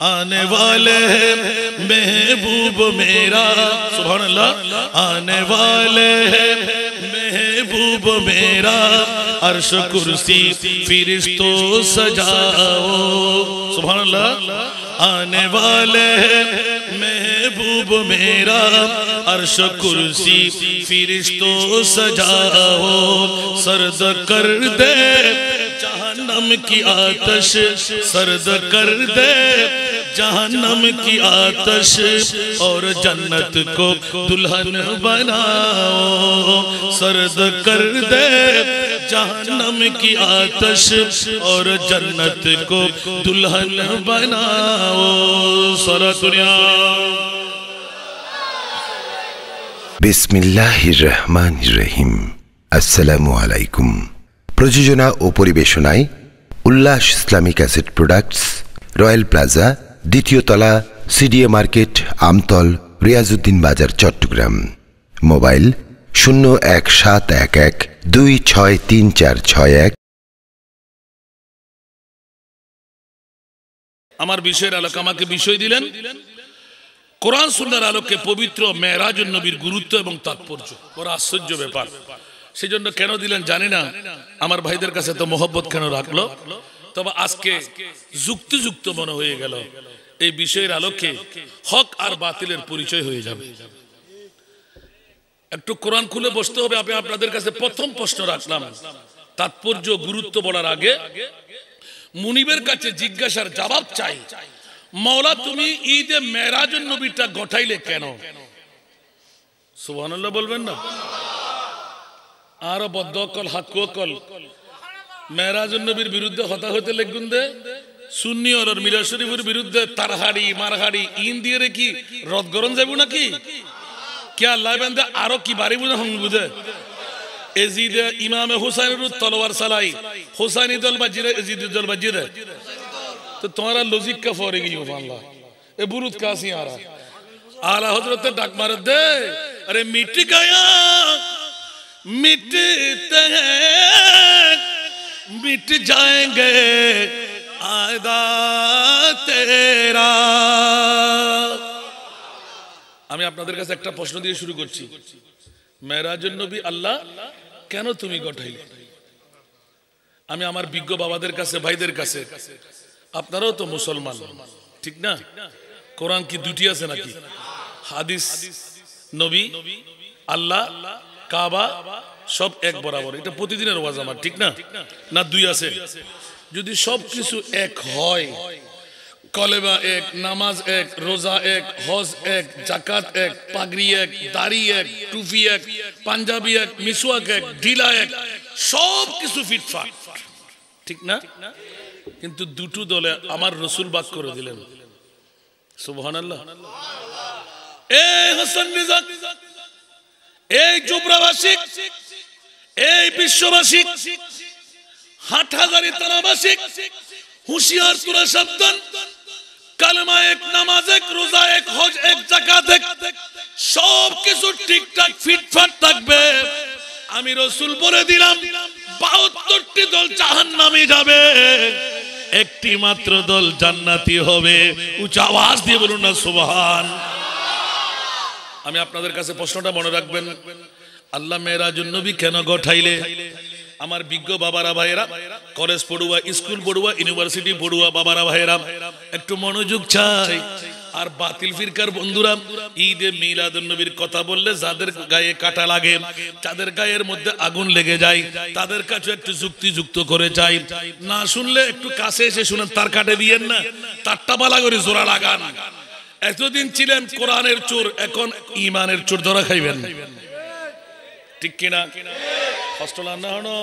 आने वाले हैं महबूब मेरा सुभान अल्लाह आने वाले हैं महबूब मेरा, अर्श कुर्सी फिरिश्तों सजाओ सुभान अल्लाह आने वाले हैं महबूब मेरा, अर्श कुर्सी फिरिश्तों सजाओ, सर्द कर दे जहनम की आतश सर्द कर दे। जहनम की आतश और जन्नत को दुल्हन बनाओ। सर्द कर दे। जहनम की आतश और जन्नत को दुल्हन बनाओ। सरा दुनिया बिस्मिल्लाहिर्रहमानिर्रहीम। अस्सलामुअलैकुम। প্রযোজনা ও পরিবেশনায় Ullash Islamic Asset Products, Royal Plaza, দ্বিতীয় তলা, সিডিএ মার্কেট, আমতল রিয়াজুদ্দিন বাজার, চট্টগ্রাম। মোবাইল শূন্য এক সাত এক এক দুই ছয় তিন চার ছয় এক। আমার বিষয়ের আলোকে আমাকে বিষয় দিলেন। কোরআন সুন্নার আলোকে পবিত্র মেয়েরাজুন নবীর গুরুত্ব এবং তাৎপর্য। বড় আশ্চর্য ব্যাপার। সেই জন্য কেন দিলেন জানি না। আমার ভাইদের কাছে তো মোহব্বত কেন রাখল? তবে আজকে যুক্তি যুক্ত মনে হয়ে গেল। এই বিষয়ের আলোকে হক আর বাতিলের পরিচয় হয়ে যাবে। একটু কোরআন খুলে বসতে হবে। আমি আপনাদের কাছে প্রথম প্রশ্ন রাখলাম। তাৎপর্য গুরুত্ব বলার আগে মুনিবের কাছে জিজ্ঞাসার জবাব চাই। মৌলা তুমি ঈদে মেরাজুন নবীটা গঠাইলে কেন? সুবহানাল্লাহ বলবেন না? আরও বদ্ধকল হাকুকল মেহরাজ নবীর বিরুদ্ধে হতা হইতে লেগুন দে। সুন্নি অরর মিরা শরীফের বিরুদ্ধে তারহাড়ি, মারহাড়ি, ইন দিয়ে কি রদগরণ যাইব নাকি? কে আল্লাহ বান্দে আরও কি বাড়ি বুঝে হং বুঝে? এজিদে ইমামে হুসাইনের তলোয়ার সালাই। হুসাইনি দল বাজিরে এজিদ দল বাজিরে তো তোমারা লজিক কা ফরে গিয়ে আল্লাহ। এ বুরুদ কাসি আরা আলা হজরতে ডাক মারে দে। আরে মিট্রিক আয়া मिटते हैं मिट जाएंगे आदा तेरा আমি আপনাদের কাছে একটা প্রশ্ন দিয়ে শুরু করছি মেরাজুন নবী আল্লাহ কেন তুমি গঠাইলে আমি আমার বিজ্ঞ বাবাদের কাছে ভাইদের কাছে আপনারাও তো মুসলমান ঠিক না কোরআন কি দুটি আছে নাকি হাদিস নবী আল্লাহ কাবা সব এক বরাবর। এটা প্রতিদিনের ওয়াজ আমার, ঠিক না? না, দুই আছে। যদি সব কিছু এক হয়, কলেবা এক, নামাজ এক, রোজা এক, হজ এক জাকাত এক, পাগড়ি এক, দাড়ি এক, টুপি এক, পাঞ্জাবি এক, মিসওয়াক এক, ঢিলা এক, সব কিছু ফিটফাট। ঠিক না? কিন্তু দুটো দলে আমার রসুল বাক করে দিলেন। সুবহান এই হাসান নিজাক এই জুবরাবাসী, এই বিশ্ববাসী, হাটহাজারি তারাবাসী হুঁশিয়ার তোরা সাবধান কালেমা এক নামাজ এক, রোজা এক, হজ এক জাকাত এক সব কিছু ঠিকঠাক, ফিটফাট থাকবে। আমি রসুল বলে দিলাম, বাহাত্তরটি দল জাহান নামে যাবে। একটি মাত্র দল জান্নাতি হবে। উচ্চ আওয়াজ দিয়ে বলুন না, সুবহান। আমি আপনাদের কাছে প্রশ্নটা মনে রাখবেন। আল্লাহ মেয়েরাজুন নবী কেন গঠাইলে? আমার বিজ্ঞ বাবারা ভাইয়েরা, কলেজ পড়ুয়া, স্কুল পড়ুয়া, ইউনিভার্সিটি পড়ুয়া বাবারা ভাইয়েরা, একটু মনোযোগ চাই। আর বাতিল ফিরকার বন্ধুরা, ঈদে মিলাদ নবীর কথা বললে যাদের গায়ে কাটা লাগে, যাদের গায়ের মধ্যে আগুন লেগে যায়, তাদের কাছে একটু যুক্তি যুক্ত করে যাই না শুনলে একটু কাছে এসে শুনেন, তার কাটে দিয়েন না, তারটা বালা করে জোড়া লাগান। এতদিন ছিলেন কোরআনের চোর, এখন ইমানের চোর ধরা খাইবেন। ঠিক কিনা? না হনো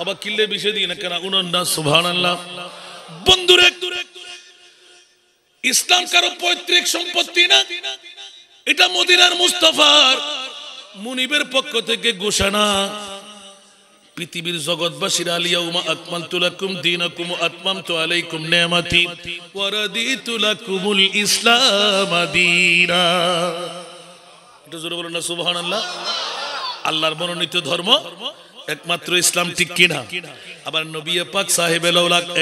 আবার কিল্লে বিষয় দিয়ে না কেন উনন্না সুবহানাল্লাহ। বন্ধুরে, ইসলাম কারও পৈতৃক সম্পত্তি না? এটা মদিনার মুস্তাফার মুনিবের পক্ষ থেকে ঘোষণা। পৃথিবীর জগৎবাসীর আলিয়া উমা আকমালতু লাকুম দীনাকুম আতমামতু আলাইকুম নিয়ামাতি। ওয়া রাদিতু লাকুমুল ইসলাম দীনা। জোরে না, সুবহানাল্লাহ। আল্লাহর মনোনীত ধর্ম একমাত্র ইসলাম ঠিক কিনা? আবার নবী পাক সাহেব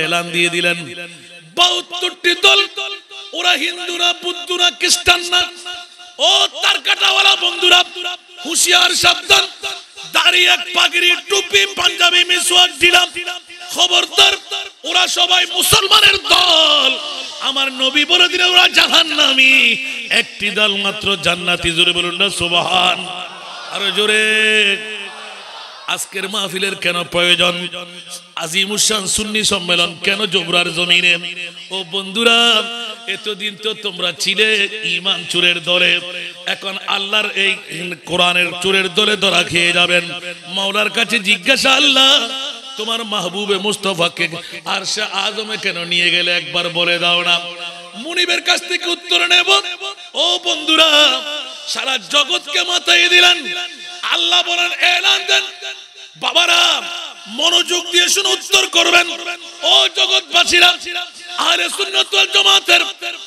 এলান দিয়ে দিলেন দল, ওরা হিন্দুরা, বুদ্ধুরা খ্রিস্টান না ও তার কাটাওয়ালা বন্ধুরা, হুশিয়ার সাবধান। দাড়ি এক পাগড়ি, টুপি, পাঞ্জাবি মিসওয়াক দিলাম খবরদার, ওরা সবাই মুসলমানের দল। আমার নবী বলে দিলে ওরা জাহান্নামী। একটি দল মাত্র জান্নাতি, জোরে বলুন না সুবহান। আরও জোরে। আজকের মাহফিলের কেন প্রয়োজন? আজিমুসান সুন্নি সম্মেলন কেন জোবরার জমিনে? ও বন্ধুরা, এতদিন তো তোমরা ছিলে ইমান চুরের দলে। এখন আল্লাহর এই কোরআনের চুরের দলে ধরা খেয়ে যাবেন। মাওলার কাছে জিজ্ঞাসা আল্লাহ, তোমার মাহবুবে মুস্তফাকে আর সে আজমে কেন নিয়ে গেলে একবার বলে দাও না? মুনিবের কাছ থেকে উত্তর নেব। ও বন্ধুরা, সারা জগৎকে মাথায় দিলেন। আল্লাহ বলেন, এলান দেন বাবারা, মনোযোগ দিয়ে শুনে উত্তর করবেন। ও ওয়াল জামাতের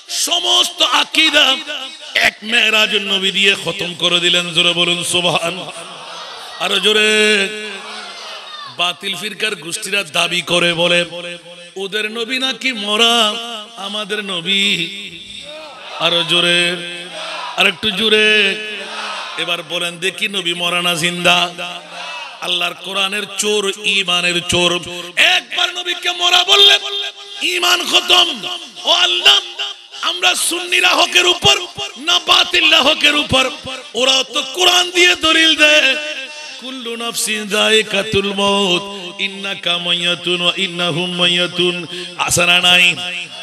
সমস্ত আকীদা এক মেরাজ নবী দিয়ে খতম করে দিলেন। জোরে বলুন, সুবহান। জোরে। বাতিল ফিরকার গোষ্ঠীরা দাবি করে, বলে, ওদের নবী নাকি মরা? আমাদের নবী। আরও জোরে। আর একটু জোরে। এবার বলেন, দেখি নবী মরানা জিন্দা? আল্লাহর কোরআনের চোর ইমানের চোর। একবার নবীকে মোরা বললে ইমান খতম। ও আল্লাহ, আমরা সুন্নিরা হকের উপর না বাতিল্লা হকের উপর? ওরা তো কোরআন দিয়ে দলিল দেয়। কুল্লু নাফসিন যায়কাতুল মাউত, ইন্নাকা মাইয়াতুন ওয়া ইন্নাহুম নাই?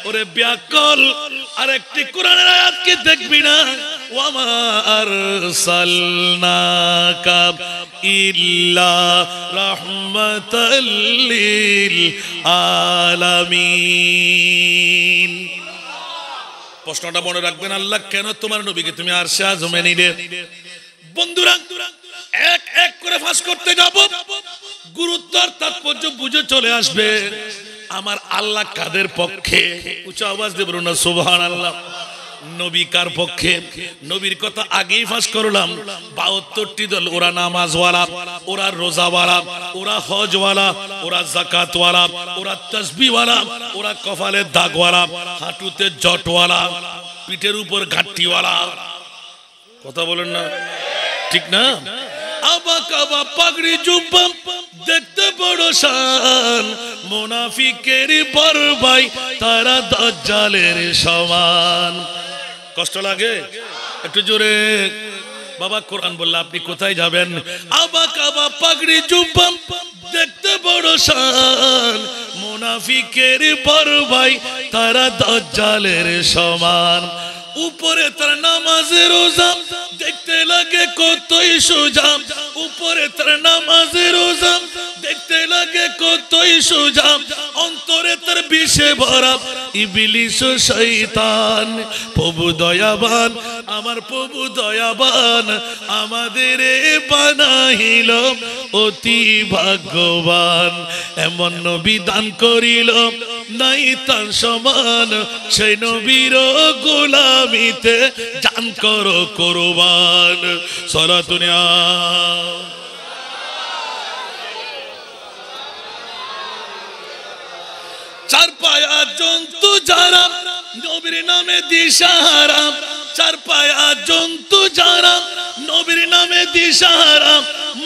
ওরে ব্যাকল কোরআনের আয়াত কি দেখবি না? ওয়ামা আরসালনাকা ইল্লা রাহমাতাল লিল আলামিন। প্রশ্নটা মনে রাখবেন, আল্লাহ কেন তোমার নবীকে তুমি আর শাহ জমে নিলে? বন্ধুরা, এক এক করে ফাঁস করতে যাব। গুরুত্ব আর তাৎপর্য বুঝে চলে আসবে। আমার আল্লাহ কাদের পক্ষে? উঁচু আওয়াজ দেব না সোভান আল্লাহ নবী কার পক্ষে? নবীর কথা আগেই ফাঁস করলাম। বাহাত্তরটি দল, ওরা নামাজওয়ালা, ওরা রোজাওয়ালা, ওরা হজওয়ালা, ওরা জাকাতওয়ালা, ওরা তসবিওয়ালা ওরা কপালে দাগওয়ালা, হাঁটুতে জটওয়ালা, পিঠের উপর ঘাটতিওয়ালা। কথা বলেন না। ঠিক না? আবা কাবা পাগড়ি জুব্বা, দেখতে বড় শান। মুনাফিকের পরবাই তারা দজ্জালের সমান। কষ্ট লাগে? একটু জোরে। বাবা, কোরআন বললে আপনি কোথায় যাবেন? আবা কাবা পাগড়ি জুব্বা, দেখতে বড় শান। মুনাফিকের পরবাই তারা দজ্জালের সমান। উপরে তার নামাজের রোজা, দেখতে লাগে কতই সোজা। উপরে তার নামাজের রোজা, দেখতে লাগে কতই সোজা। অন্তরে তার বিষে ভরা ইবিলিশ শৈতান প্রভু দয়াবান, আমার প্রভু দয়াবান, আমাদের বানাইল। অতি ভাগ্যবান, এমন নবী দান করিল। নাই তার সমান, সেই নবীর গোলামিতে জান করো করবান সরাতুনিয়া চার পায়া জন্তু যারা, নবীর নামে দিশাহারা। চার পায়া জন্তু যারা, নবীর নামে দিশাহারা।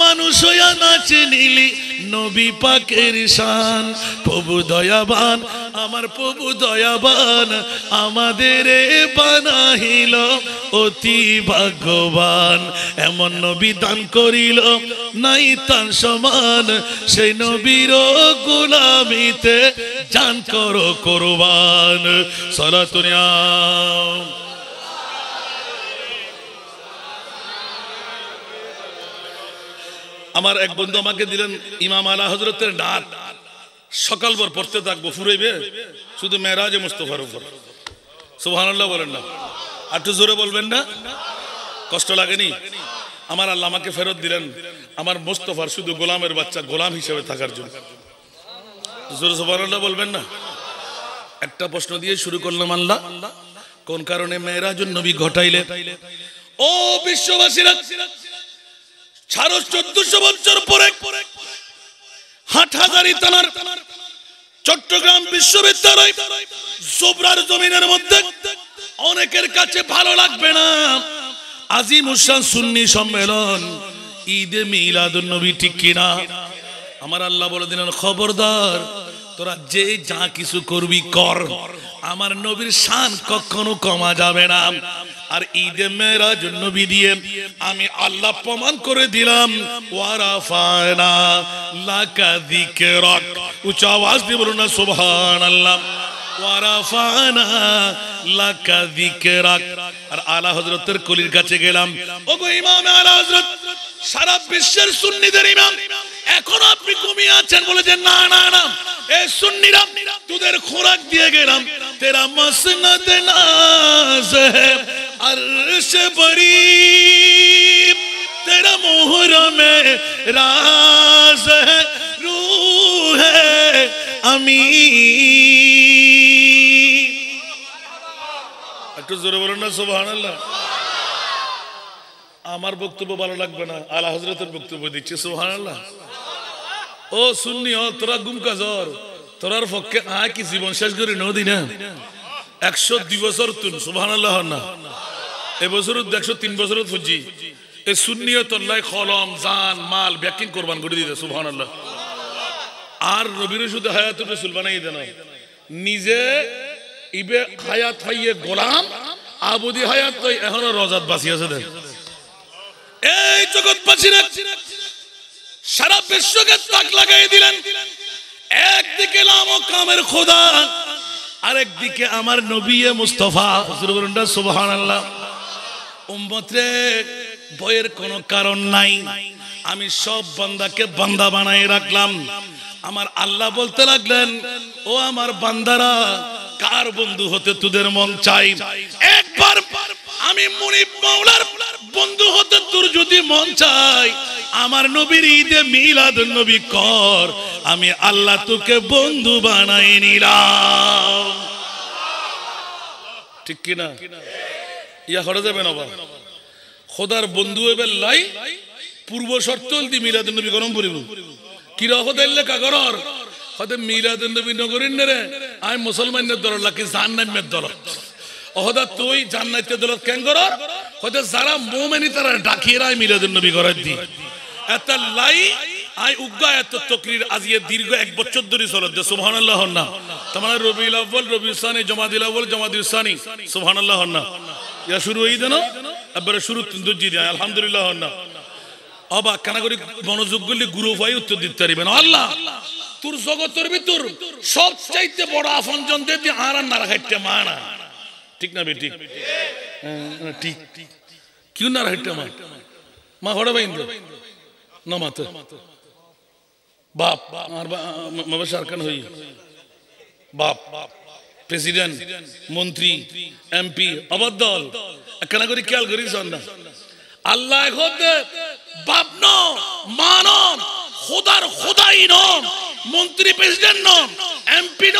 মানুষ হইয়া নাচে নিলি নবী পাকের শান। প্রভু দয়াবান, আমার প্রভু দয়াবান, আমাদের বানাহিল, অতি ভাগ্যবান। এমন নবী দান করিল, নাই তান সমান। সেই নবীর গোলামিতে জান করো করবান। সরাতুনিয়া আমার এক বন্ধু আমাকে দিলেন, ইমাম আলা হজরতের ডাক। সকাল ভর পড়তে থাকব, ফুরাইবে? শুধু মেরাজে মুস্তফার উপর। সুবহানাল্লাহ বলেন না। আর একটু জোরে বলবেন না? কষ্ট লাগেনি? আমার আল্লাহ আমাকে ফেরত দিলেন। আমার মুস্তফার শুধু গোলামের বাচ্চা গোলাম হিসেবে থাকার জন্য। বলবেন না? একটা প্রশ্ন দিয়ে শুরু করলাম আল্লাহ। কোন কারণে মেয়েরাজুন নবী ঘটাইলে ও বিশ্ববাসীরা, সাড়ে চোদ্দশো বছর পরে চট্টগ্রাম বিশ্ববিদ্যালয় জমিনের মধ্যে অনেকের কাছে ভালো লাগবে না। সুন্নি সম্মেলন, ঈদে মিলাদুন নবী ঠিক কিনা? আমার আল্লাহ বলে দিলেন, খবরদার, তোরা যে যা কিছু করবি কর। আমার নবীর শান কখনো কমা যাবে না। আর ঈদে মেরাজ নবী দিয়ে আমি আল্লাহ প্রমাণ করে দিলাম ওয়ারাফানা লাকা যিকরাক। উচ্চ আওয়াজ দিয়ে বলুন না, সুবহানাল্লাহ। ওয়ারাফানা লাকা যিকরাক। আর আলা হযরতের কলির কাছে গেলাম, ওগো ইমাম আলা হযরত, সারা বিশ্বের সুন্নিদের ইমাম। এখন আপনি ঘুমিয়ে আছেন বলেছেন না না না। এ সুন্নিরাম তোদের খোরাক দিয়ে গেলাম। তেরা মসনদ নাজ আরশ বরি তেরা মোহরম রাজ রূহ আমি একটু জোরে বলুন না, সুবহানাল্লাহ। আমার বক্তব্য ভালো লাগবে না। আলা হজরতের বক্তব্য দিচ্ছে, সুবহানাল্লাহ। ও শুননি ও, তোরা গুম কাজর। তোরার পক্ষে আয় কি জীবন শেষ করে নদী না একশো দুই বছর তুন, সুবহানাল্লাহ না। এবছর একশো তিন বছর ফুজি। এ সুন্নিয় তল্লাই কলম, জান, মাল, ব্যাকিং কোরবান করে দিতে, সুবহানাল্লাহ। আর নবীর শুধু হায়াত রসুল বানাই দেন। নিজে ইবে হায়াত হাইয়ে গোলাম, আবুদি হায়াত তো এখনও রজাত বাঁচি আছে দেখ এই জগৎবাসীরা সারা বিশ্বকে তাক লাগাই দিলেন। একদিকে ও কামের খোদা, আরেকদিকে আমার নবী মুস্তফা। সুবহান আল্লাহ উম্মতরে বইয়ের কোনো কারণ নাই। আমি সব বান্দাকে বান্দা বানাই রাখলাম। আমার আল্লাহ বলতে লাগলেন, ও আমার বান্দারা, কার বন্ধু হতে তোদের মন চাই? একবার আমি মুনিব মাওলার বন্ধু হতে তোর যদি মন চাই, আমার নবীর ঈদে মিলাদ নবী কর, আমি আল্লাহ তোকে বন্ধু বানাই নিলাম। ঠিক কিনা? ইয়া হরে যাবে না খোদার বন্ধু এবার লাই, পূর্ব শর্ত দি মিলাদ নবী গরম পড়িব কিরা হদাইলে কাগরর? হতে মিলাদ নবী নগরিন রে আই মুসলমানের দল লাকি জান্নাতের দল অহদা তুই জান্নাতের দল কেন করর? হতে যারা মোমেনি তারা ডাকিয়ে রাই মিলাদ নবী করার দি এত লাই আই উগ্গা এত তকরির আজিয়ে দীর্ঘ এক বছর ধরে চলত যে সুবহানাল্লাহ না। তোমার রবিউল আউয়াল, রবিউল সানি জমাদিল আউয়াল জমাদিল সানি, সুবহানাল্লাহ না। ইয়া শুরু হই দেন এবারে শুরু দুজি দেয় আলহামদুলিল্লাহ না। অবা কেন করি মনোযোগ করলে গুরু ভাই উত্তর দিতে পারবেন আল্লাহ, তোর জগতের ভিতর সব চাইতে বড় আফনজন দিয়ে আর আর নারা খাইতে মানা। ঠিক না বেটি। হ্যাঁ, ঠিক কিউ নারা খাইতে মা? মা হড়ে বাইন্দ? না মাতে বাপ আর মাবা সরকার হই? বাপ প্রেসিডেন্ট মন্ত্রী এমপি আবার দল। কেন করি খেয়াল করিস না আল্লাহ বাপ ন মান খোদার খোদাই ন মন্ত্রী প্রেসিডেন্ট ন এমপি ন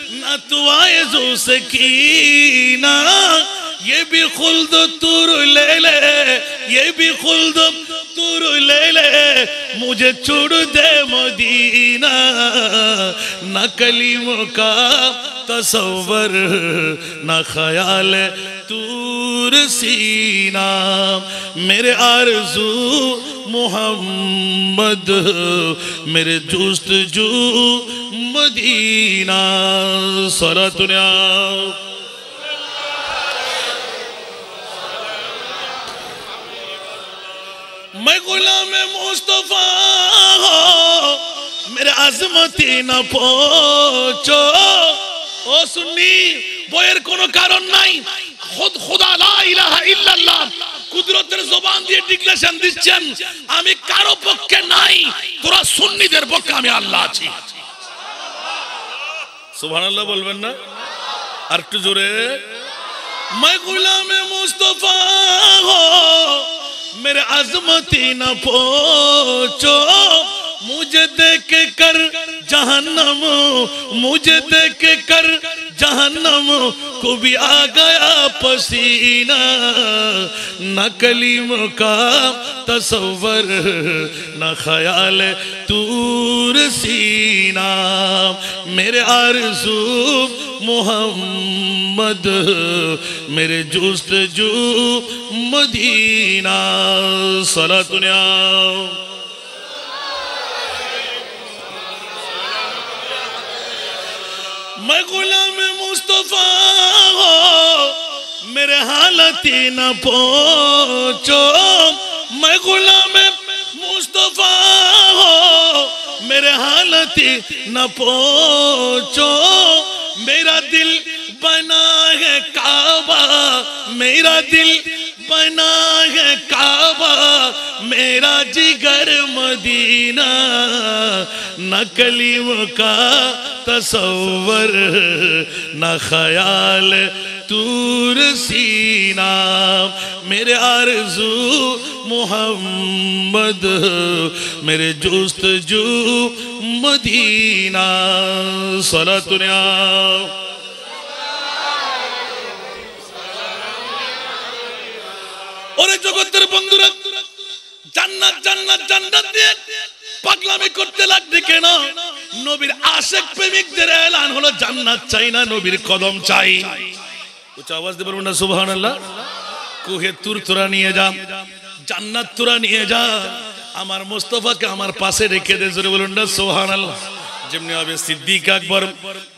शिकायत न तो जो से ना। ये भी खुल्द तुर ले ले, ये भी खुल्द तुर ले ले। मुझे छोड़ दे मदीना नकली का तस्वर न ख्याल तूर सीना। मेरे आरज़ू मोहम्मद, मेरे जुस्त जू মদিনা সরাতুনা میں غلام মুস্তফা ہوں میرے عظمتی نہ پوچھو او سنی বইয়ের কোনো কারণ নাই। খুদ খুদা লা ইলাহা ইল্লাল্লাহ, কুদরতের জবান দিয়ে ডিক্লেশন দিচ্ছেন। আমি কারও পক্ষে নাই, তোরা সুন্নিদের পক্ষে আমি আল্লাহ আছি। সুবহানাল্লাহ বলবেন না আর একটু জোরে मैं गुलाम मुस्तफा हो मेरे अजमती न पोचो मुझे देख कर जहन्नम, मुझे देख कर जहन्नम को भी आ गया पसीना। न कलीम का तस्वर न ख्याल, तूर सीना। मेरे आरज़ू, मोहम्मद, मेरे जुस्त जू मदीना। सला दुनिया मैं गुलाम मुस्तफ़ा हो, मेरे हालती न पहुंचो मैं गुलाम मुस्तफ़ा हो, मेरे हालती न पहुंचो मेरा दिल बना है काबा, मेरा दिल बना है काबा। मेरा जिगर मदीना न कलीम का तस्वर न ख्याल तूर सीना। मेरे आरज़ू मोहम्मद, मेरे जोस्त जू मदीना। सला तुनिया और जगत জান্নাত জান্নাত জান্নাত দিয়ে পাগলামি করতে লাগবে কেন? নবীর আশেক প্রেমিকদের এলান হলো, জান্নাত চাই না, নবীর কদম চাই। উচ্চ আওয়াজ দিয়ে বলবেন না, সুবহানাল্লাহ। কুহে তুর তোরা নিয়ে যা, জান্নাত তোরা নিয়ে যা। আমার মোস্তফাকে আমার পাশে রেখে দে, জোরে বলুন না, সুবহানাল্লাহ। যেমনি হবে সিদ্দিক আকবর,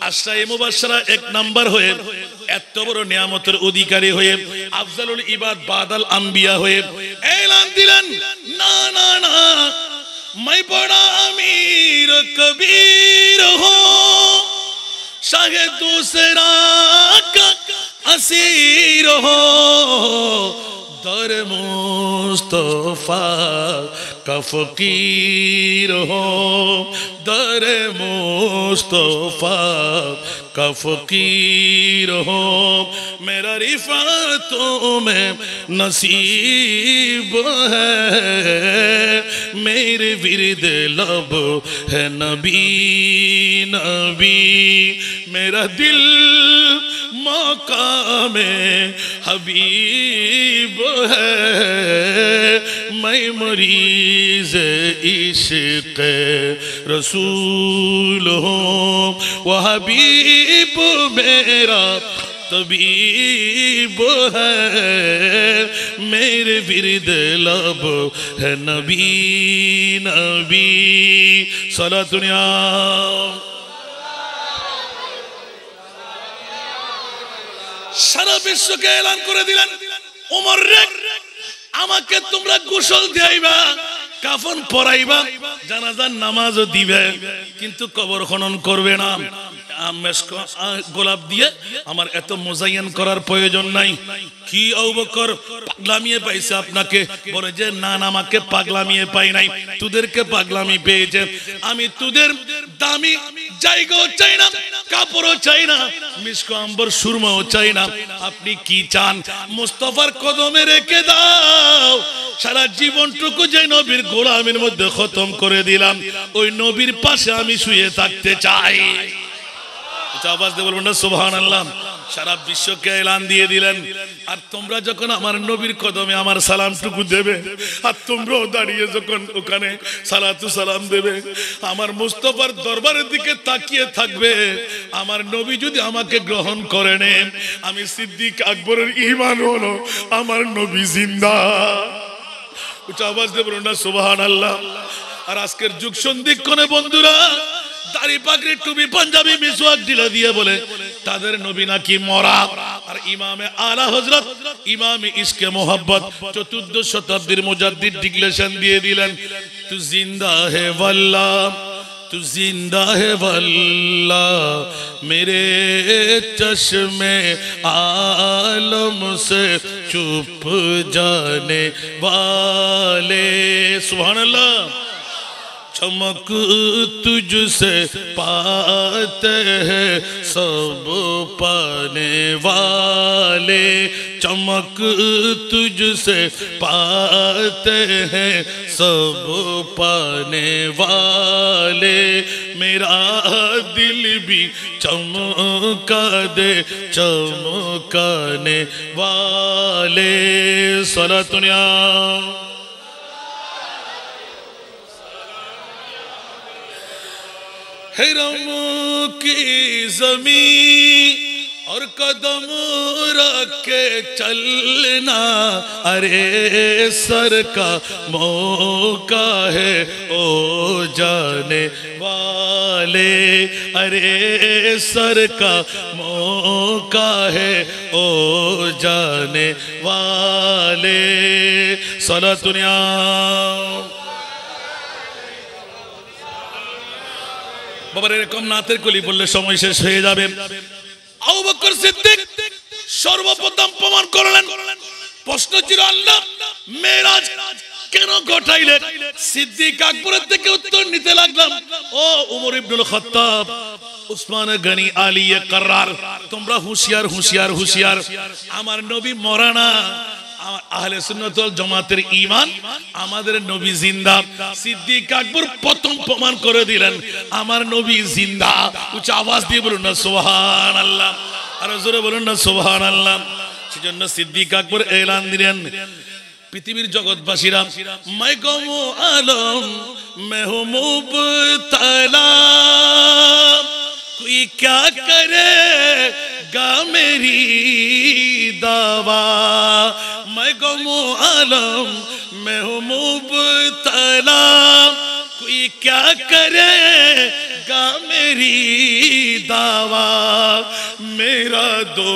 আশ্রায় মুবাসরা এক নাম্বার হয়ে, এত বড় নিয়ামতের অধিকারী হয়ে, আফজালুল ইবাদ বাদাল আম্বিয়া হয়ে, এলান দিলেন, না না না, মাই বড়া আমির কবির হো সাহে দুসরা আসির হো در مصطفیٰ کا فقیر ہو در مصطفیٰ का फकीर हो। मेरा रिफातों में नसीब है। मेरे विरद लब है नबी नबी। मेरा दिल मौका में हबीब है। मैं मरीज़ इश्क रसूल हूँ। वह हबीब मेरा तबीब है मेरे विरद लब है नबी नबी सला दुनिया সারা বিশ্বকে এলান করে দিলেন ওমর রে আমাকে তোমরা গোসল দিয়াইবা কাফন পরাইবা জানাজার নামাজও দিবে কিন্তু কবর খনন করবে না মেশক- আ, গোলাপ দিয়ে আমার এত মোজাইন করার প্রয়োজন নাই। কি অবকর পাগলামিয়ে পাইছে আপনাকে? বলে যে, না আমাকে পাগলামিয়ে পাই নাই। তোদেরকে পাগলামি পেয়েছে। আমি তোদের দামি জায়গাও চাই না, কাপড়ও চাই না মিসকো আম্বর সুরমাও চাই না। আপনি কি চান? মুস্তফার কদমে রেখে দাও। সারা জীবনটুকু যে নবীর গোলামের মধ্যে খতম করে দিলাম। ওই নবীর পাশে আমি শুয়ে থাকতে চাই। আওয়াজ দিয়ে বলবেন না সারা বিশ্বকে এলান দিয়ে দিলেন। আর তোমরা যখন আমার নবীর কদমে আমার সালামটুকু দেবে, আর তোমরাও দাঁড়িয়ে যখন ওখানে সালাতু সালাম দেবে, আমার মুস্তফার দরবারের দিকে তাকিয়ে থাকবে। আমার নবী যদি আমাকে গ্রহণ করে নেন, আমি সিদ্দিক আকবরের ইমান হলো আমার নবী জিন্দা। উচ্চ আওয়াজ বলুন না সুবহান আল্লাহ আর আজকের যুগ সন্ধিক্ষণে বন্ধুরা দাড়ি পাগড়ি টুপি পাঞ্জাবি মিসওয়াক ঢিলা দিয়ে বলে তাদের নবী নাকি মরা আর ইমামে আলা হযরত ইমামে ইসকে মোহাব্বত চতুর্দশ শতাব্দীর মুজাদ্দিদ ডিক্লেরেশন দিয়ে দিলেন তু জিন্দা হে ওয়াল্লাহ तू जिंदा है वल्ला मेरे चश्मे आलम से चुप जाने वाले सुभान अल्लाह चमक तुझसे पाते हैं सब पाने वाले। चमक तुझसे पाते हैं सब पाने वाले। मेरा दिल भी चमका दे चमकाने वाले। सला दुनिया हिरम की जमी और कदम रख के चलना। अरे सर का मौका है, ओ जाने वाले। अरे सर का मौका है, ओ जाने वाले। सला दुनिया বাবার এরকম নাতের কলি বললে সময় শেষ হয়ে যাবে। সর্বপ্রথম প্রমাণ করলেন, প্রশ্ন ছিল, আল্লাহ মেরাজ কেন ঘটাইলে? সিদ্দিক আকবরের থেকে উত্তর নিতে লাগলাম, ও উমর ইবনুল হুঁশিয়ার আমার নবী মরানা আহলে সুন্নতল জমাতের ইমান আমাদের নবী জিন্দা। সিদ্দিক আকবর প্রথম প্রমাণ করে দিলেন, আমার নবী জিন্দা। উচ্চ আওয়াজ দিয়ে বলুন না সোহান আল্লাহ আর জোরে বলুন না সোহান আল্লাহ সেজন্য সিদ্দিক আকবর এলান দিলেন, পৃথিবীর জগৎবাসীরা মাইকম আলম মেহমুব তালা کوئی کیا করে گا میری دوا मैं गमो आलम, मैं मुबतला। कोई क्या करेगा मेरी दावा। मेरा दो,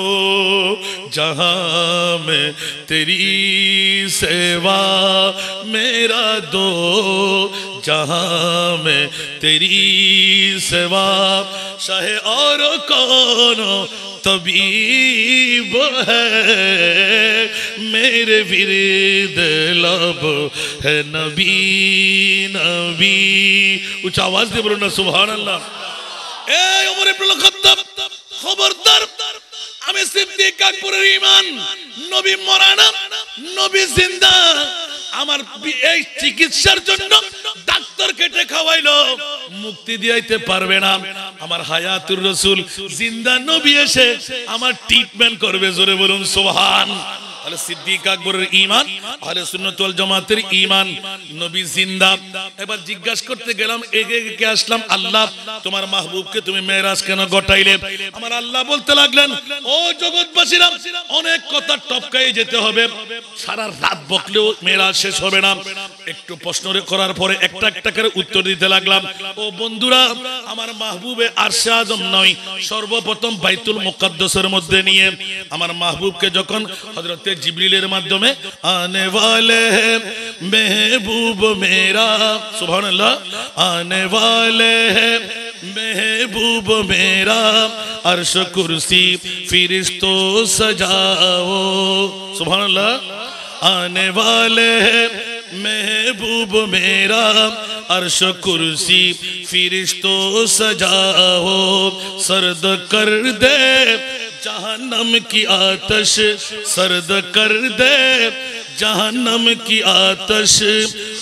जहाँ में तेरी सेवा। मेरा दो, जहाँ में तेरी सेवा। चाहे और कौन طبیب ہے میرے ورد لب ہے نبی نبی اچھا آواز دے بولو نا سبحان اللہ اے عمر ابن الخطاب خبردار আমি সিদ্দিক আকবরের ইমান নবী মরানা নবী জিন্দা আমার এই চিকিৎসার জন্য ডাক্তার কেটে খাওয়াইলো। মুক্তি দিয়াইতে পারবে না। আমার হায়াতুর রসুল জিন্দা নবী এসে আমার ট্রিটমেন্ট করবে, জোরে বলুন সোহান তাহলে সিদ্দিক আকবরের ঈমান, আহলে সুন্নাত ওয়াল জামাতের ঈমান। নবী জিন্দা। এবার জিজ্ঞাসা করতে গেলাম এগে এগে আসলাম, আল্লাহ, তোমার মাহবুবকে তুমি মেরাজ কেন আমার আল্লাহ বলতে লাগলেন, ও জগৎবাসীরা, অনেক কথা যেতে হবে। সারা রাত বকলেও মেরাজ শেষ হবে না। একটু প্রশ্ন করার পরে একটা একটা করে উত্তর দিতে লাগলাম। ও বন্ধুরা, আমার মাহবুবে আরশে আজম নয়, সর্বপ্রথম বাইতুল মুকাদ্দাসের মধ্যে নিয়ে। আমার মাহবুবকে যখন হযরতে जिबरील माध्यमे आने वाले हैं। महबूब मेरा सुभान अल्लाह आने वाले हैं। महबूब मेरा, अर्श कुर्सी फिरिश्तो सजाओ। सुभान अल्लाह आने वाले हैं। महबूब मेरा, अर्श कुर्सी फिरिश्तो सजाओ। सरद कर दे जहन्नम की आतश सर्द कर दे। जहन्नम की आतश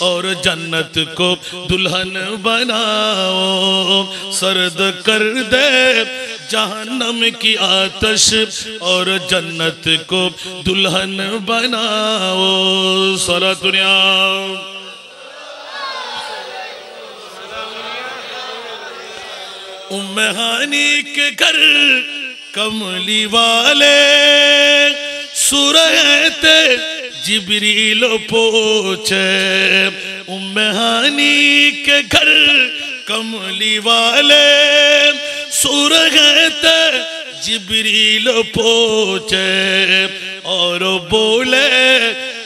और जन्नत को दुल्हन बनाओ। सर्द कर दे। जहन्नम की आतश और जन्नत को दुल्हन बनाओ। सला दुनिया उम्महानी के घर कमली वाले सुरहते जिबरील पोछे, उम्महानी के घर कमली वाले सुरहते जिबरील पोछे, और बोले,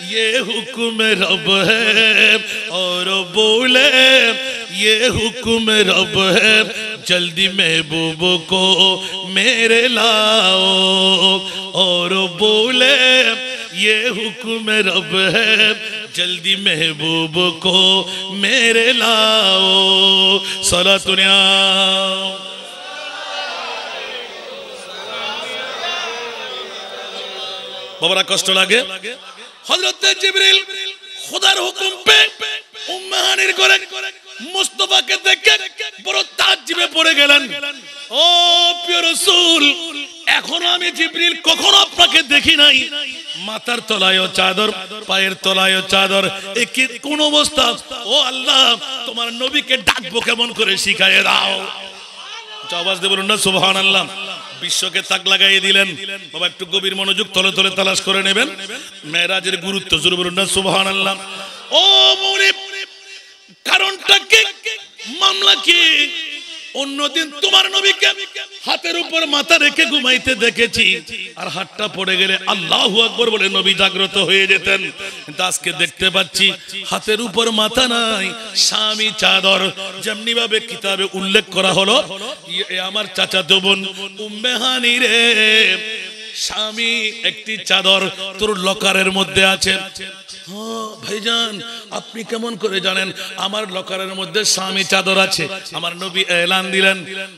ये हुक्म रब है, और बोले ये हुक्म रब है, जल्दी महबूब को मेरे लाओ। और बोले, ये हुक्म रब है, जल्दी महबूब को मेरे लाओ। सला तुनिया बड़ा कष्ट लगे? हज़रत जिब्रील, खुदार हुकुम पे उम्मानिर करे। মুস্তাফাকে দেখে বড় তার তাজ্জিবে পড়ে গেলেন। ও প্রিয় রাসূল, এখনও আমি জিবরিল কখনো আপনাকে দেখি নাই। মাথার তলায়ও চাদর, পায়ের তলায়ও চাদর এ কোন অবস্থা। ও আল্লাহ, তোমার নবীকে ডাকবো কেমন করে শিখাইয়ে দাও। আওয়াজ দিয়ে বলুন না সুবহান আল্লাহ বিশ্বকে তাক লাগাই দিলেন। বাবা, একটু গভীর মনোযোগ তলে তলে তালাশ করে নেবেন। মেয়েরাজের গুরুত্ব জোরে না সুবহান আল্লাহ ও মনিব কারণটা কি? মামলা কি? অন্যদিন তোমার নবীকে হাতের উপর মাথা রেখে ঘুমাইতে দেখেছি। আর হাতটা পড়ে গেলে আল্লাহু আকবর বলে নবী জাগ্রত হয়ে যেতেন। কিন্তু আজকে দেখতে পাচ্ছি হাতের উপর মাথা নাই, স্বামী চাদর যেমনি ভাবে কিতাবে উল্লেখ করা হলো আমার চাচাতো বোন উম্মেহানি রে। স্বামী একটি চাদর তোর লকারের মধ্যে আছে। ভাইজান, আপনি কেমন করে জানেন? আমার লকারের মধ্যে স্বামী চাদর আছে। আমার নবী এলান দিলেন।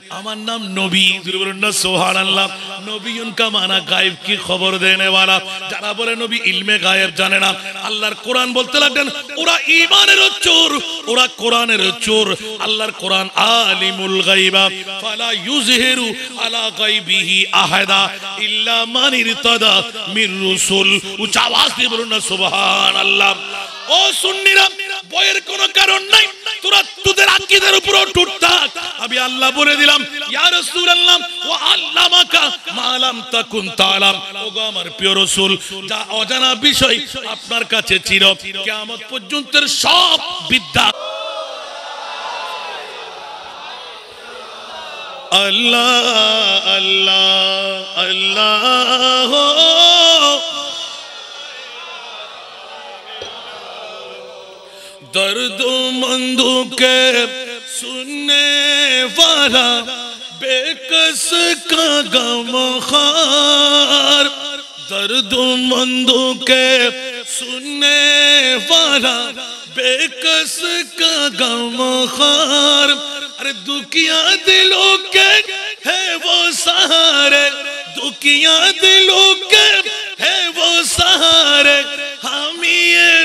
আমার নাম নবী। গায়েব কি খবর যারা বলে নবী ইলমে গায়েব জানে না। আল্লাহর কোরআন বলতে লাগলেন, ওরা ঈমানের চোর। ওরা কোরআনের চোর। আল্লাহর কোরআন আলিমুল ইউজহিরু আলা ইল্লা মান ইরতাদা মির রাসূল। উচ্চ আওয়াজ দিয়ে বলুন না, সুবহানাল্লাহ। ও সুন্নিরা কোনো কারণ নাই। তোরা তোদের আকীদার উপর থাক। আমি আল্লাহ বলে দিলাম, ইয়া রাসূলুল্লাহ আল্লামাকা মা লাম তাকুন তাআলাম ওগো আমার প্রিয় রাসূল, যা অজানা বিষয় আপনার কাছে চির কিয়ামত পর্যন্তের সব বিদ্যা अल्लाह अल्लाह अल्लाह हो। दर्द मंदों के सुनने वाला बेकस का गम खार दर्द मंदों के सुनने वाला बेकस का गम खार अरे दुखिया दिलों के है वो सहारे। दुखिया दिलों के है वो सहारे। हम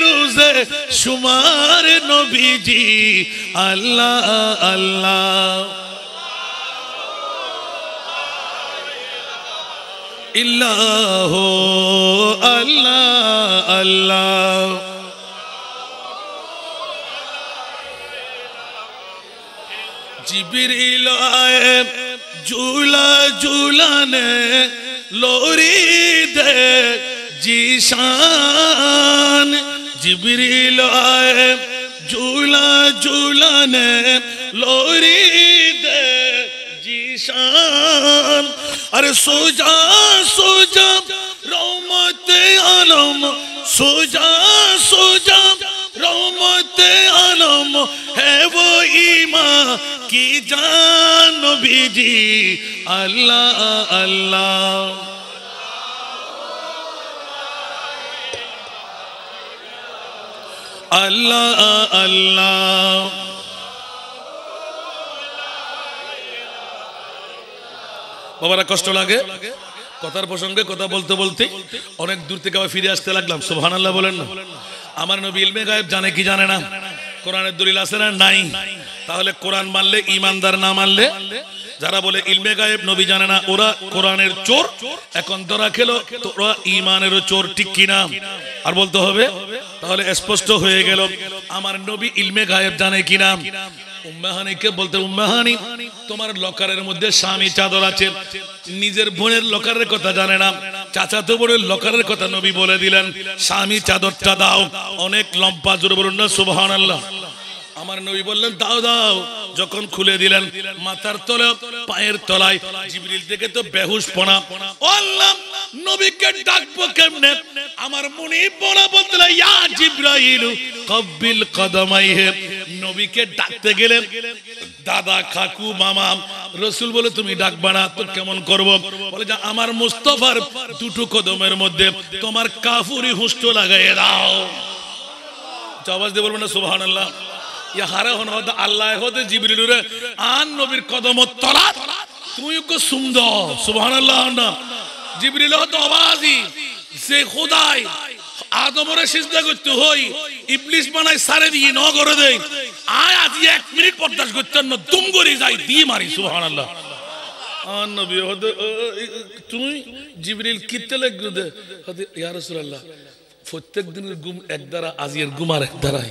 रोज़े शुमार नबी जी। अल्लाह अल्लाह। इल्लाह अल्लाह अल्लाह। जिबरील आए, झूला झूलाने लोरी दे, जीशान। जिबरील आए, झूला झूलाने लोरी दे, जीशान। अरे सो जा सो जा रोमत आलम सो जा রোমতে আলম, হে ও ইমা, কি জানবিজি আল্লাহ আল্লাহ। আল্লাহ আল্লাহ। বাবার কষ্ট লাগে? কথার প্রসঙ্গে কথা বলতে বলতে অনেক দূর থেকে আবার ফিরে আসতে লাগলাম। সোহান আল্লাহ বলেন না। আমার নবী ইলমে গায়েব জানে কি জানে না? কোরআনের দলিল আছে না নাই? তাহলে কোরআন মানলে ইমানদার না মানলে? যারা বলে ইলমে গায়েব নবী জানে না, ওরা কোরআনের চোর। এখন ধরা খেলো ওরা ইমানেরও চোর, ঠিক কিনা আর বলতে হবে, তাহলে স্পষ্ট হয়ে গেল, আমার নবী ইলমে গায়েব জানে কিনা উম্মাহানিকে বলতে, উম্মাহানি, তোমার লকারের মধ্যে স্বামী চাদর আছে। নিজের বোনের লকারের কথা জানে না। চাচাতো বোনের লকারের কথা নবী বলে দিলেন, স্বামী চাদরটা দাও। অনেক লম্পা জোরে বলুন না সুবহান আল্লাহ আমার নবী বললেন, দাও দাও। যখন খুলে দিলেন, মাথার তলে, পায়ের তলায়, জিবরিল থেকে তো বেহুশ পনা। আল্লাহ, নবীকে ডাকবো কেমনে? আমার মুনি বলা বলতে ইয়া জিব্রাইল, কব্বিল কদমাইহে। নবীকে ডাকতে গেলে দাদা, কাকু, মামা, রসুল বলে তুমি ডাকবা না, তো কেমন করব? বলে, যে, আমার মুস্তফার দুটো কদমের মধ্যে তোমার কাফুরি হুষ্ট লাগাইয়ে দাও। আওয়াজ দিয়ে বলবেন না সুবহান আল্লাহ হন হতে আল্লাহ হতে জিবরিলুরে আন নবীর কদম তলা। তুই কো সুন্দর সুবহান আল্লাহ না। জিবরিল হতে আওয়াজই যে খোদাই আদমরে সিজদা করতে হই, ইবলিস বানাই সারে দিয়ে ন করে দেই আয় আজ এক মিনিট বরদাস্ত করতেন না তুম করে যাই, দিয়ে মারি, সুবহানাল্লাহ। আর নবী দে? রাসূলুল্লাহ, প্রত্যেক দিনের ঘুম এক দ্বারা, আজিয়ের আর এক দ্বারাই।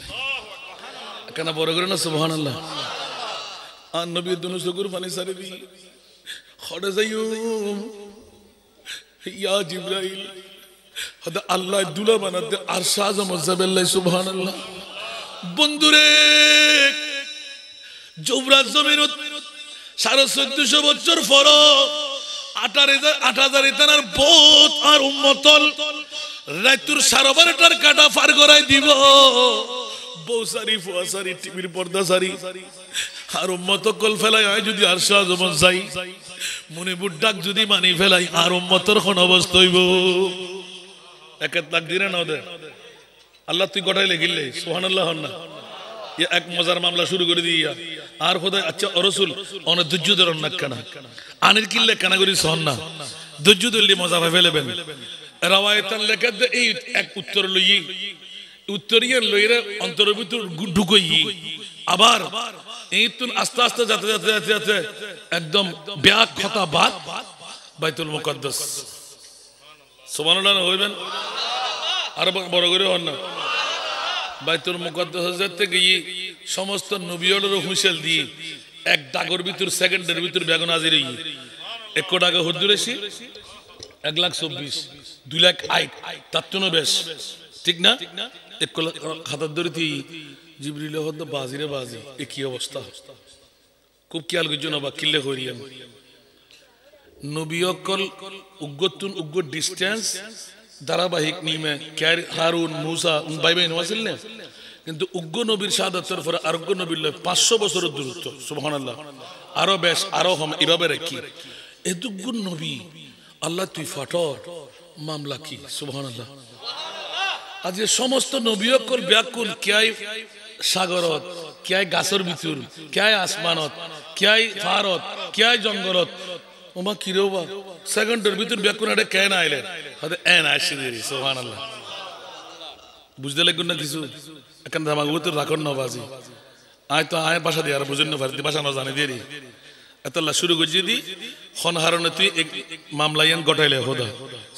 কেন বড় করে না সুবহান আল্লাহ আর নবী দুনু সুগুর পানি সারে দি হড়ে যাইও ইয়া জিব্রাইল। হয়তো আল্লাহ দুলা বানাতে আর শাহ মজাবেল্লাই সুবহান আল্লাহ বন্ধুরে যুবরাজ জমিরত সাড়ে চোদ্দশো বছর পর আট হাজার ইতানার বোধ আর উম্মতল। রাতুর সাড়ে বারোটার কাটা পার করাই দিব। বউ সারি, ফুয়া সারি, টিভির পর্দা সারি। আর উম্মত কল ফেলাই আয় যদি আর শাহ জমন যাই। মনিপুর ডাক যদি মানি ফেলাই, আর উম্মতর কোন অবস্থা হইব। এক লাখ দিনে না ওদের আল্লাহ তুই গটাই লেগিলে সোহান আল্লাহ না। এক মজার মামলা শুরু করে দিয়া আর খোদায় আচ্ছা অরসুল অনেক ধৈর্য ধরন না কেনা। আনির কিল্লে কেনা করি সহন না। ধৈর্য মজা ফেলেবেন। রাওয়ায়তান লেখা এই এক উত্তর লইয়ে। উত্তরিয়ান লইরে অন্তরের ভিতর ঢুকই। আবার এই তুন আস্তে আস্তে যাতে যাতে যাতে যাতে একদম ব্যাগ খতা বাদ বাইতুল মুকদ্দাস। সুবহানাল্লাহ হইবেন? আর বড় করে হন না। বাইতুল মুকদ্দাস থেকে গিয়ে সমস্ত নবিয়লের হুঁসেল দিয়ে এক ডাগর ভিতর, সেকেন্ডের ভিতর বেগুন হাজির হই এক টাকা হুদ্দুর এক লাখ চব্বিশ, দুই লাখ আইট, তার জন্য বেশ। ঠিক না? এক খাতার ধরে তুই জিবরিল বাজিরে বাজি এ কি অবস্থা? খুব খেয়াল করছ না বা কিল্লে করিয়াম নবী অকল উগ্গতুন উগ্গ ডিস্টেন্স, ধারাবাহিক নিয়মে ক্যার হারুন, মুসা ভাই ভাই নওয়াছিল না? কিন্তু উগ্র নবীর শাহাদাতের পরে আরোগ্য নবীর লয় পাঁচশো বছরের দূরত্ব, সুবহানাল্লাহ। আরও বেশ, আরও হম, এভাবে রাখি এদুগ্র নবী, আল্লাহ তুই ফাটর, মামলা কি? সুবহানাল্লাহ। আজ সমস্ত নবী ব্যাকুল, ক্যাই সাগরত, ক্যাই গাছর ভিতর, ক্যাই আসমানত, ক্যাই ফারত ক্যাই জঙ্গলত। ওমা কিরেও বা সেকেন্ডের ভিতর ব্যাকুন এটা কেন আইলেন হয়তো এন আসি দেরি সোহান আল্লাহ বুঝতে লাগুন না কিছু? এখন আমার ভিতর রাখন না, বাজি। আয় তো আয় বাসা দিয়ে আর বুঝেন না পারি বাসা না জানি, দেরি। এতল্লা শুরু করছি দি খন হারণে তুই মামলা ইয়ান গটাইলে হোদা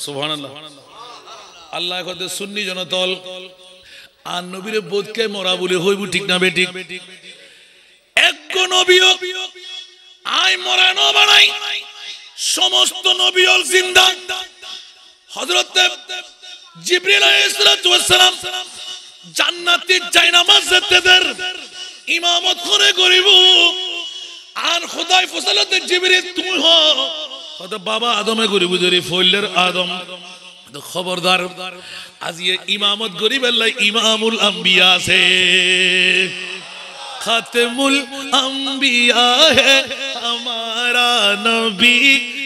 সোহান আল্লাহ কথা সুন্নি জনতল। আর নবীরে বোধকে মরা বলে হইব ঠিক না বেঠিক এক নবীও আই মরা ন বানাই। সমস্ত নবীল জিন্দা। হযরত জিবরিল আলাইহিস সালাম জান্নাতে জায়নামাজ যেতেদের ইমামত করে করিব আর খোদাই ফসলতে জিবরিল, তুমি হ বাবা আদমে করিব যদি ফইলের আদম। খবরদার আজ ये ইমামত গরিব আল্লাহ ইমামুল আম্বিয়া আছে खत्मुल अंबिया है हमारा नबी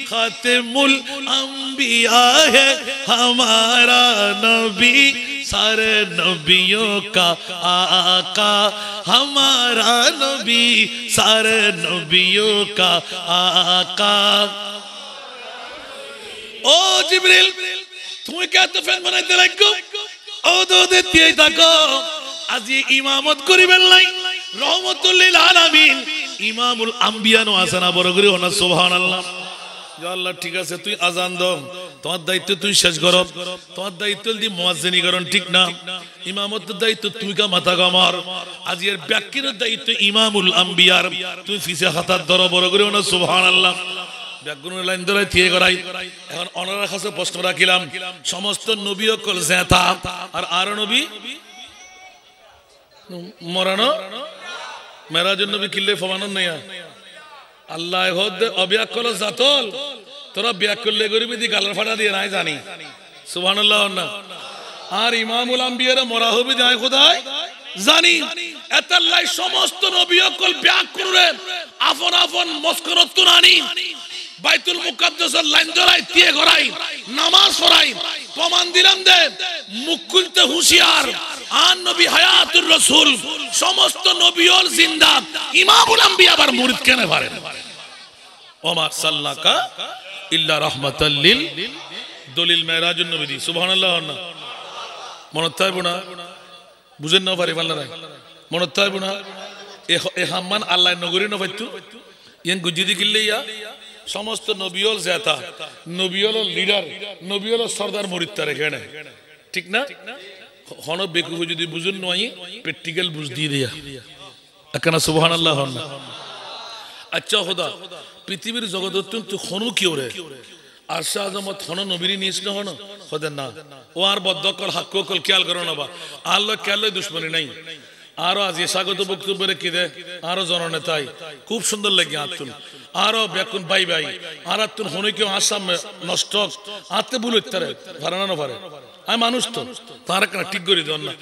खत्मुल अंबिया है हमारा नबी सारे नबियों का आका हमारा नबी सारे नबियों का आका ও জিবরিল তুমি কে এত ফ্যান বানাইতে লাগো? ও তো দেখতে থাকো। আজি ইমামত করিবেন নাই। রহমতুল্লিল আলামিন। ইমামুল আম্বিয়ানো আছে না, বড় করে ওনা সুবহানাল্লাহ। আল্লাহ, ঠিক আছে, তুই আজান দাও তোমার দায়িত্ব তুই শেষ করো। তোমার দায়িত্ব দি মুয়াজ্জিনি করন, ঠিক না? ইমামতের দায়িত্ব তুই কা মাথা কামার আজ এর ব্যাকির দায়িত্ব ইমামুল আম্বিয়ার। তুই ফিসে হাতার ধরো, বড় করে ওনা সুবহানাল্লাহ। ব্যাকরণের লাইন ধরে থিয়ে করাই এখন অনার সমস্ত নবী অকল জেতা আর আর নবী? মরানো? মেরাজুন নবী কিল্লে ইমামুল মরা হবে জানি। এতাল্লাই সমস্ত আফন আফন মস্করত আনি বাইতুল মুকাদ্দাসের লাইন ধরাই দিয়ে গড়াই নামাজ পড়াই, প্রমাণ দিলাম দে মুখ খুলতে হুঁশিয়ার। আর নবী হায়াতুর রাসূল, সমস্ত নবীর জিন্দা, ইমামুল আম্বিয়া আবার মুরিদ কেন পারেন ওমা সাল্লাকা ইল্লা রাহমাতাল লিল দলিল মেরাজুন নবী সুবহানাল্লাহ না? মনত থাকব না? বুঝেন না পারি পাল্লা মনত থাকব না? এ হাম্মান আল্লাহ নগরী নবাইতু ইয়ান গুজিদি কিল্লে ইয়া? সমস্ত নবিয়ল জেতা, নবিয়ল লিডার, নবিয়ল সর্দার মরিত্তার এখানে। ঠিক না? হন বেকু যদি বুঝুন নয়, প্র্যাকটিক্যাল বুঝ দিয়ে দিয়া। এখানে সুবহান আল্লাহ হন আচ্ছা খোদা, পৃথিবীর জগৎ অত্যন্ত হনু কি ওরে। আর শাহ আজমত হন নবীর নিস না হন? হদের না। ও আর বদ্ধকল হাক্কল খেয়াল করো না বা। আল্লাহ খেয়াল দুশ্মনী নাই। আরও আজ স্বাগত বক্তব্যের কি দে? আরও জননেতাই। খুব সুন্দর লাগে আতুন। Bye bye. আর আতুন হনে কেউ আসাম নষ্ট আতে বুলে তারে পারে পারে আমি মানুষ তো, তার কেন ঠিক করে দেন না।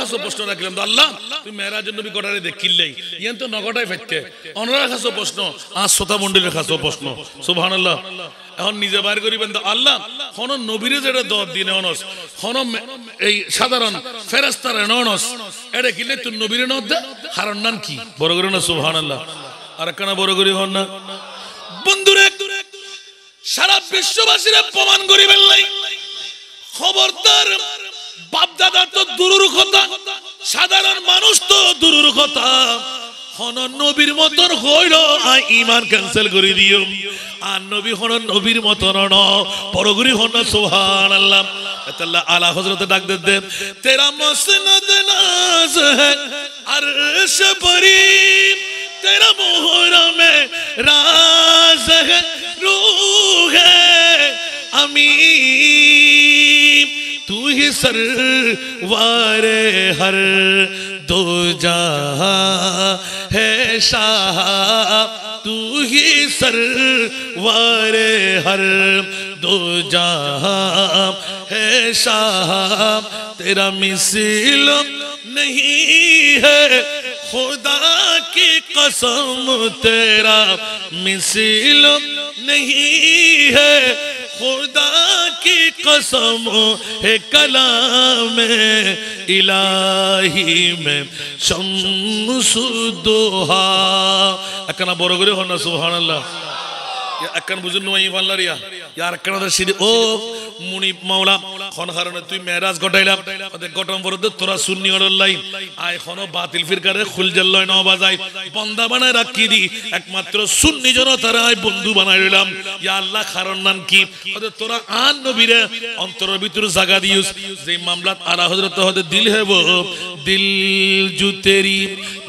হাসো প্রশ্ন রাখলাম আল্লাহ, তুমি মেয়েরাজ নবী গটারে দেখিলেই তো নগটাই অনুরাগ হাসো প্রশ্ন আর শ্রোতা মন্ডলের হাসো প্রশ্ন। আল্লাহ এখন নিজে বাইর করিবেন তো, আল্লাহ, হন নবীরে যেটা দর দিনে অনস, হন এই সাধারণ ফেরাস্তার অনস এটা কিলে তুই নবীরে নদ হারণ নান কি? বড় করে না আল্লাহ বড় হন না? বন্ধুরে, সারা প্রমাণ করি খবরদার বাপদাদা তো দূরুর কথা, সাধারণ মানুষ তো দূরুর কথা। হন নবীর মতন হইল আর ইমান ক্যান্সেল করে দিও। আর নবী হন নবীর মতন ন পরগুরি হন সোহান আল্লাহ আলা ডাক দে দে। তেরা মসনদ নাজ আরশ तेरा मोहरा में राज है रूह है। अमीन, तू ही सरवारे हर दो जहाँ है शाह। तू ही सरवारे हर दो जहाँ है शाह। तेरा मिसिल नहीं है खुदा की कसम तेरा मिसिल नहीं है। खुदा की कसम है कलाम इलाही में। शमसुदोहा अकना बोरोगरे होना सुहा അക്കൻ ബുജുന്നുമായില്ലറിയാ ഈ അറക്കണത് ശരി ഓ മുണി മൗല ഹൊൻഹറണ് തുയ് മേരാജ് കൊട്ടയില അതെ കൊട്ടം വെറുതെ തുറ സുന്നിയോടല്ലായി ആയ খুল ബാത്തിൽ ഫിർക്കാരെ ন বাজাই। বন্দা বানায় রাখি দি। একমাত্র সুন্নি জনতারাই বন্ধু বানাইলাম ইয়া আল্লাহ, কারণ নাম কি? ওদে তোরা আন নবীরে অন্তরের ভিতর জাগা দিউস। যে মামলাত আলা হযরত হতে দিল হেব। দিল জুতেরি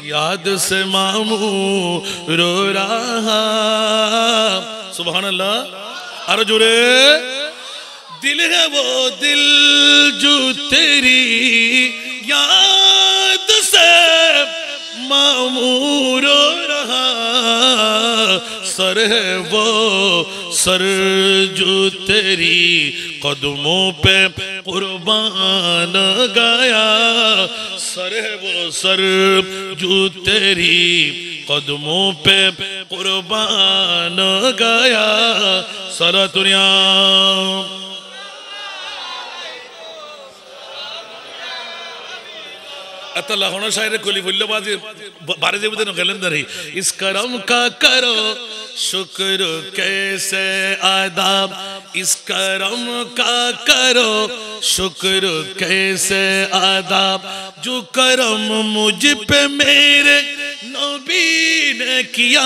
याद से मामू रो रहा। सुबह अल्लाह अरे जुरे, दिल है वो दिल जो तेरी याद से मामूर रहा। सर है वो सर जो तेरी कदमों पे कुर्बान गया। सर है वो सर जो तेरी कदमों पे कुर्बान गया। सर दुनिया अतला होना शायर कोली फुल्लो बाजी बारे जे बुदे गलन दरी इस करम का करो शुक्र कैसे आदाब इस करम का करो शुक्र कैसे आदाब जो करम मुझ पे मेरे नबी ने किया।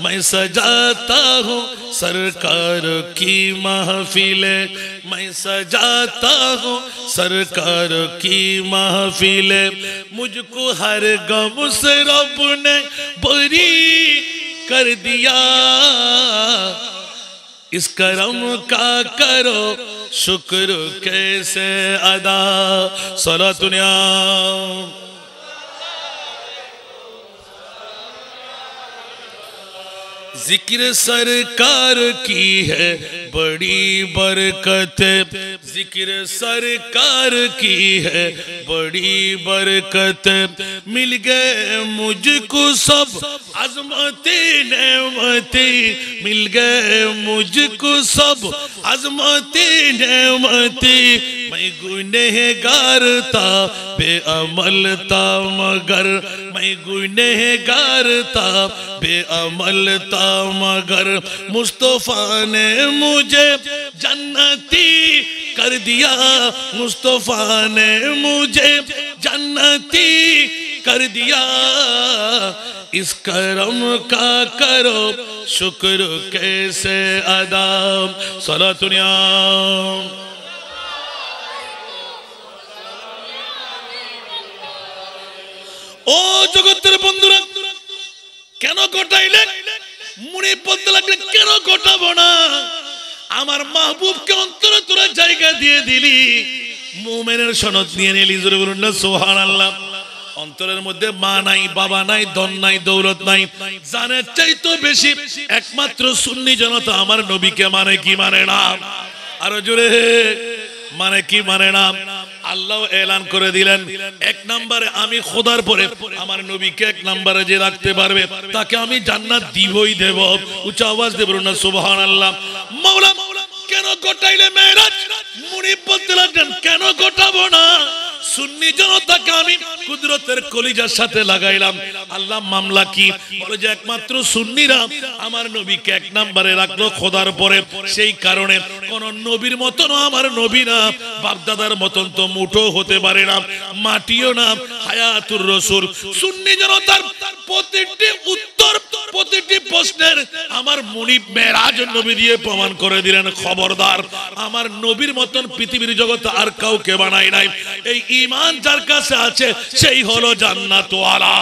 मैं सजाता हूँ सरकार की महफिले। मैं सजाता हूँ सरकार की महफिले। मुझको हर गम से रब ने बरी कर दिया। इस करम का करो, शुक्र कैसे अदा? सला दुनिया ज़िक्र सरकार की है, बड़ी बरकत। ज़िक्र सरकार की है, बड़ी बरकत। मिल गए मुझको सब अजमती नेमती। मिल गए मुझको सब अजमती नेमती। मैं गुनहगार था, बेअमल था मगर। मैं गुनहगार था, बेअमल था मगर मुस्तफा ने मुझे जन्नती कर दिया मुस्तफा ने मुझे जन्नती कर दिया इस करम का करो शुक्र कैसे अदा सला दुनिया ও জগতের বন্ধুরা কেন ঘটাইলে মুনি বলতে লাগলে, কেন ঘটাবো না? আমার মাহবুবকে অন্তরে তোরা জায়গা দিয়ে দিলি। মুমেনের সনদ নিয়ে নিলি, জোরে বলুন না সোহান আল্লাহ অন্তরের মধ্যে মা নাই, বাবা নাই, ধন নাই, দৌলত নাই। জানের চাইতো বেশি একমাত্র সুন্নি জনতা আমার নবীকে মানে কি মানে না? আরও জোরে মানে কি মানে না? আল্লাহ এলান করে দিলেন। এক নম্বরে আমি খোদার পরে আমার নবীকে এক নম্বরে যে রাখতে পারবে, তাকে আমি জান্নাত দিবই দেব। উচ্চ আওয়াজ দেব না সুবাহ আল্লাহ মাওলা। কেন গোটাইলে মেয়েরাজ? মুনি বলতে লাগলেন, কেন গোটাবো না? সুন্নি জনতাকে আমি কুদরতের কলিজার সাথে লাগাইলাম। আল্লাহ, মামলা কি? বলে যে একমাত্র সুন্নিরা আমার নবীকে এক নম্বরে রাখল খোদার পরে সেই কারণে কোন নবীর মতন আমার নবী না। বাপদাদার মতন তো মুঠো হতে পারে না, মাটিও না। হায়াতুর রসুল, সুন্নি জনতার প্রতিটি উত্তর প্রতিটি প্রশ্নের আমার মুনিব মেরাজ নবী দিয়ে প্রমাণ করে দিলেন, খবরদার। আমার নবীর মতন পৃথিবীর জগতে আর কাউকে বানাই নাই। এই ইমান যার কাছে আছে, সেই হলো জান্নাত ওয়ালা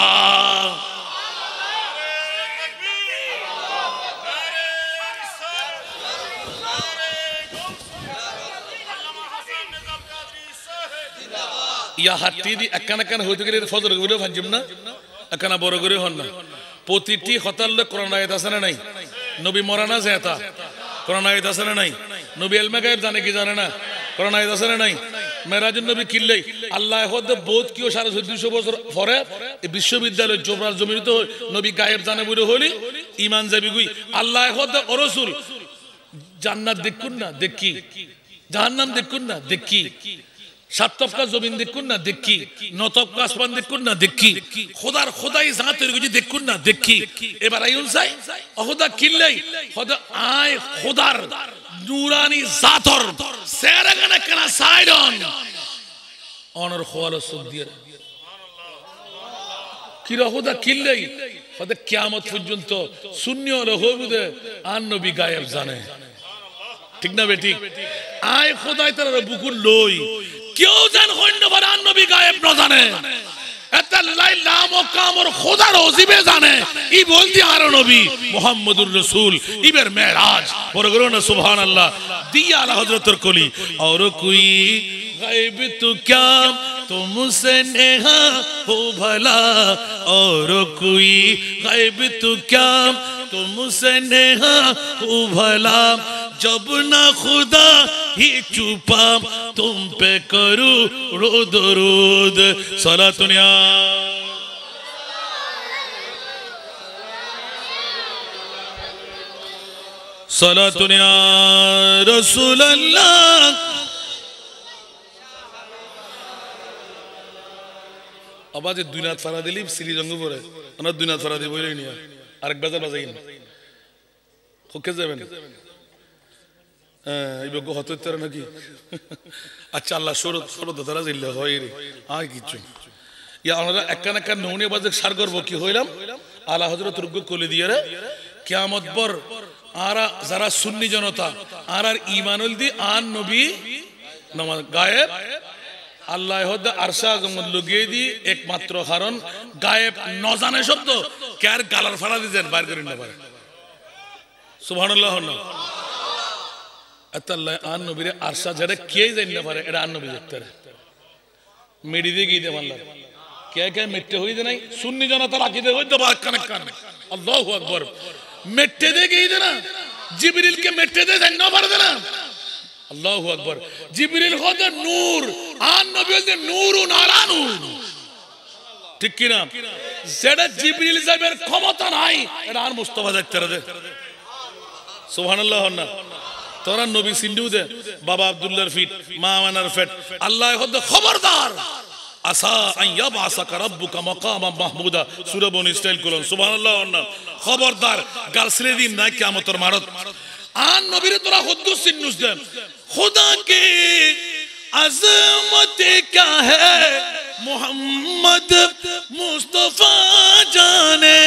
ইয়া হাতি দি, একান একান হইতে গেলে ফজর করে ভাঞ্জিম না? একানা বড় করে হন না? প্রতিটি হতার লোক কোরআন আয়াত আছে না নাই? নবী মরানা জেতা কোরআন আয়াত আছে না নাই? নবী এলমে গায়েব জানে কি জানে না? কোরআন আয়াত আছে না নাই? মেরাজুল নবী কিল্লেই। আল্লাহ বোধ কিও সাড়ে চোদ্দশো বছর পরে এই বিশ্ববিদ্যালয় জোবরার জমির নবী গায়েব জানে বলে হলি ইমান যাবি গুই। আল্লাহ অরসুল, জান্নাত দেখুন না, দেখি। জাহান্নাম দেখুন না, দেখি। সাত জমিন দেখুন না, দেখি। দেখুন না, দেখি। খোদার খোদাই দেখুন না, দেখি। আইন চাই অহদা কি কিয়ামত পর্যন্ত শূন্য রহবুদে আন নবী গায়েব জানে। ঠিক না বেটি? আয় খোদাই তার বুকুর লই। কেউ যেন খৈন্যবান নবী গায়েব না জানে। জানে। ই বলতি আরও নবী, মোহাম্মদুর রসুল, ইবের মেরাজ। ওর গুরু না সুবহান আল্লাহ দিয়া আলা হজরতর কলি। আর কুই, গায়েব তো ক্যা तुमसे नेहा हो भला, और कोई गायब तो क्या? तुमसे नेहा हो भला, जब ना खुदा ही चुपा तुम पे करूँ रोद रोद। सला दुनिया। सला दुनिया रसूल अल्लाह আবার যে দুই নাথ ফারা দিলি, সিলি রঙ পরে। আমার দুই নাথ ফারা দিব নিয়ে। আরেক বাজার বাজাই খুকে যাবেন? হ্যাঁ নাকি? আচ্ছা আল্লাহ সর সরদ তারা জিল্লা হয় রে। আর কিছু ইয়া, আমরা একখান একখান নৌনে বাজে সার করব, কি হইলাম? আল্লাহ হজরত রুগ্গ কলে দিয়ে রে, কিয়ামত বর আরা, যারা সুন্নি জনতা আর আর ইমানুল দি, আন নবী, নমাজ গায়েব আল্লাহ আরশা গমত লুগিয়ে দি একমাত্র কারণ, গায়েব নজানে শব্দ কার গালার ফাড়া দিয়েছেন বাইর করে না পারে। সুবহানাল্লাহ না আতাল্লাহ আন নবীরে আরশা যেটা কে জানি না পারে, এটা আন নবী দেখতে মেডি দিয়ে গিয়ে দেব আল্লাহ কে কে মেট্টে হইতে নাই, সুন্নি জনতা রাখিতে হইতে পারে কানে কানে। আল্লাহু আকবার। মেট্টে দিয়ে গিয়ে দে না জিবরিল কে মেট্টে দিয়ে জানি না পারে না জিবরিল নূর আন নবী ঠিক যেটা জিবরিল সাহেবের ক্ষমতা নাই, এটা আর মুস্তফা দেখতে রে সুবহানাল্লাহ না। তোরা নবী দে, বাবা আব্দুল্লাহর ফিট, মা আমানার ফিট। আল্লাহ হদ খবরদার। আসা মাহমুদা। সূরা বনি ইসরাইল কুলন। সুবহানাল্লাহ না। খবরদার গালসলে দিন না কিয়ামতের মারত। আন নবীরে তোরা হদ্দু সিন্নুস দে। खुदा की अजमत क्या है? मोहम्मद मुस्तफ़ा जाने।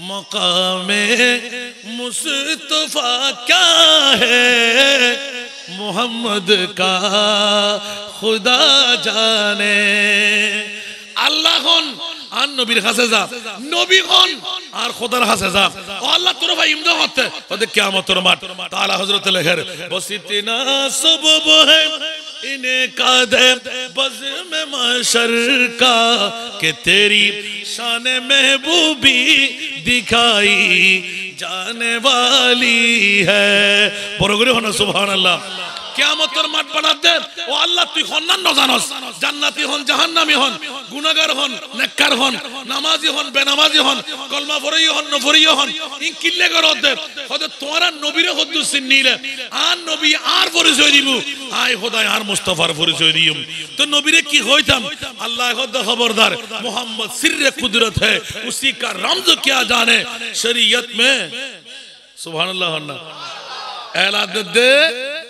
मकाम मुस्तफ़ा क्या है? मोहम्मद का खुदा जाने। अल्लाह আর নবীর কাছে যা নবী হন আর খোদার কাছে যা ও আল্লাহ তোর ভাই ইমদা হতে ওদের কিয়ামতের মাঠ তাআলা হযরত লেখের বসিতিনা সবব है इन्हें का दे बज में माशर का कि तेरी शान महबूबी दिखाई जाने वाली है বড় করে হন সুবহানাল্লাহ কেয়ামতের মাঠ বানাতেন। ও আল্লাহ, তুই অন্যান্য জানস জান্নাতি হন, জাহান্নামি হন গুনাগার হন, নেককার হন, নামাজি হন, বেনামাজি হন কলমা ভরই হন নভরই হন ইনকিল্লে গরদের হদে তোমরা নবীরে হদ্দু সিন্নিলে আর নবী আর পরিচয় দিব। আয় খোদায়, আর মুস্তাফার পরিচয় দিম। তো নবীরে কি হইতাম? আল্লাহ হদ খবরদার, মোহাম্মদ সিররে কুদরত হে, উসি কা রমজ কিয়া জানে, শরীয়ত মে। সুবহানাল্লাহ আল্লাহ এলাদ দে।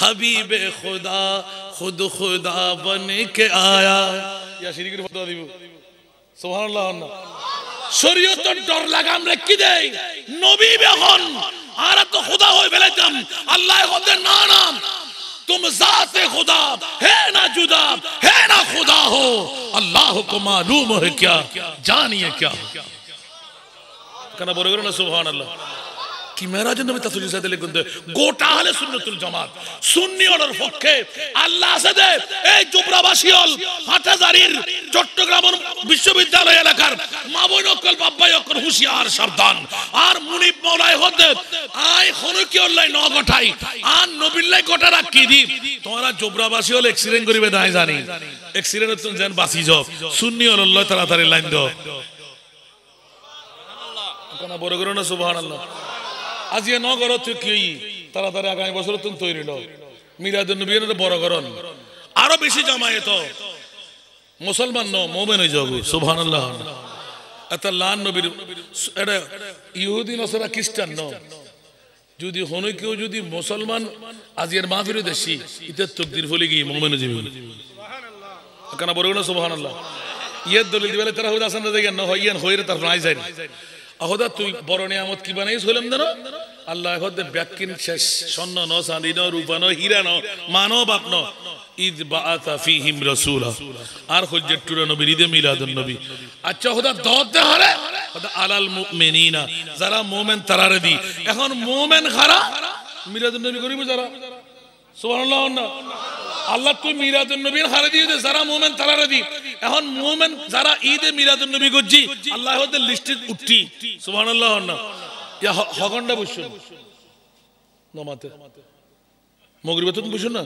हबीब खुदा खुद खुदा बन के आया या श्री गुरु फतवा দিব সুবহানাল্লাহ না শরীয়তের ডর লাগা আমরা কি দেই নবী বেহন আর তো খুদা হই বেলাইতাম আল্লাহ হতে না নাম तुम जात खुदा है ना जुदा है ना खुदा हो अल्लाह को मालूम है क्या जानिए क्या কেন বলে না সুবহান আল্লাহ কি মেরাজের নবী তাসুল সাথে লিখুন গোটা হলে সুন্নতুল জামাত সুন্নি পক্ষে আল্লাহ আছে এই জুবরাবাসী হল হাটাজারির চট্টগ্রাম বিশ্ববিদ্যালয় এলাকার মা বোন অকল বাব্বাই অকল হুঁশিয়ার সাবধান। আর মুনিব মৌলাই হতে আয় হনুকি অল্লাই ন গঠাই আর নবিল্লাই গোটা রাখি দি? তোমরা জুবরাবাসী হল এক্সিডেন্ট করিবে নাই জানি। এক্সিডেন্ট হচ্ছে যেন বাঁচি যাও। সুন্নি হল তাড়াতাড়ি লাইন দাও। বড় করো না সুবহান আল্লাহ আজি ন কি তাড়াতাড়ি আগামী বছর তুমি তৈরি লো মিরাদ নবীর বড় করন আরও বেশি জমায়ে তো মুসলমান ন মোমেন আল্লাহ নবীর এটা ইহুদি নসরা খ্রিস্টান ন যদি হনই কেউ যদি মুসলমান আজিয়ার মা ফিরে দেশি ইতে তকদির ফলে গিয়ে মোমেন যাবে। কেন বড় না? আল্লাহ ইয়ের দলিল দিবেলে তারা হুদা আসান দেখেন হইয়ান হইরে তার নাই যায় আহদা, তুই বড় নিয়ামত কি বানাইস হইলাম দেন আল্লাহ হদে ব্যাকিন শেষ। স্বর্ণ ন, চাঁদি ন, রূপা ন, হীরা ন মানব বাপ ন। ঈদ বাআতা ফীহিম রাসূলা। আর হজ্জত টুরা ঈদে মিলাদুন নবী। আচ্ছা হদা দত হরে। আলাল মুমিনিনা। যারা মুমিন, তারারে দি। এখন মুমিন খারা, মিলাদুন নবী করিব যারা। আল্লাহ তুই মিরাদুন নবীর হারে দিয়ে যারা মুমিন তারারে দি এখন মুমিন যারা ঈদে মিরাদুন নবী গজ্জি আল্লাহ লিস্টে উঠি সুবহানাল্লাহ হগন্ডা বসুন। নমাতে। মগরিবে বসুন না?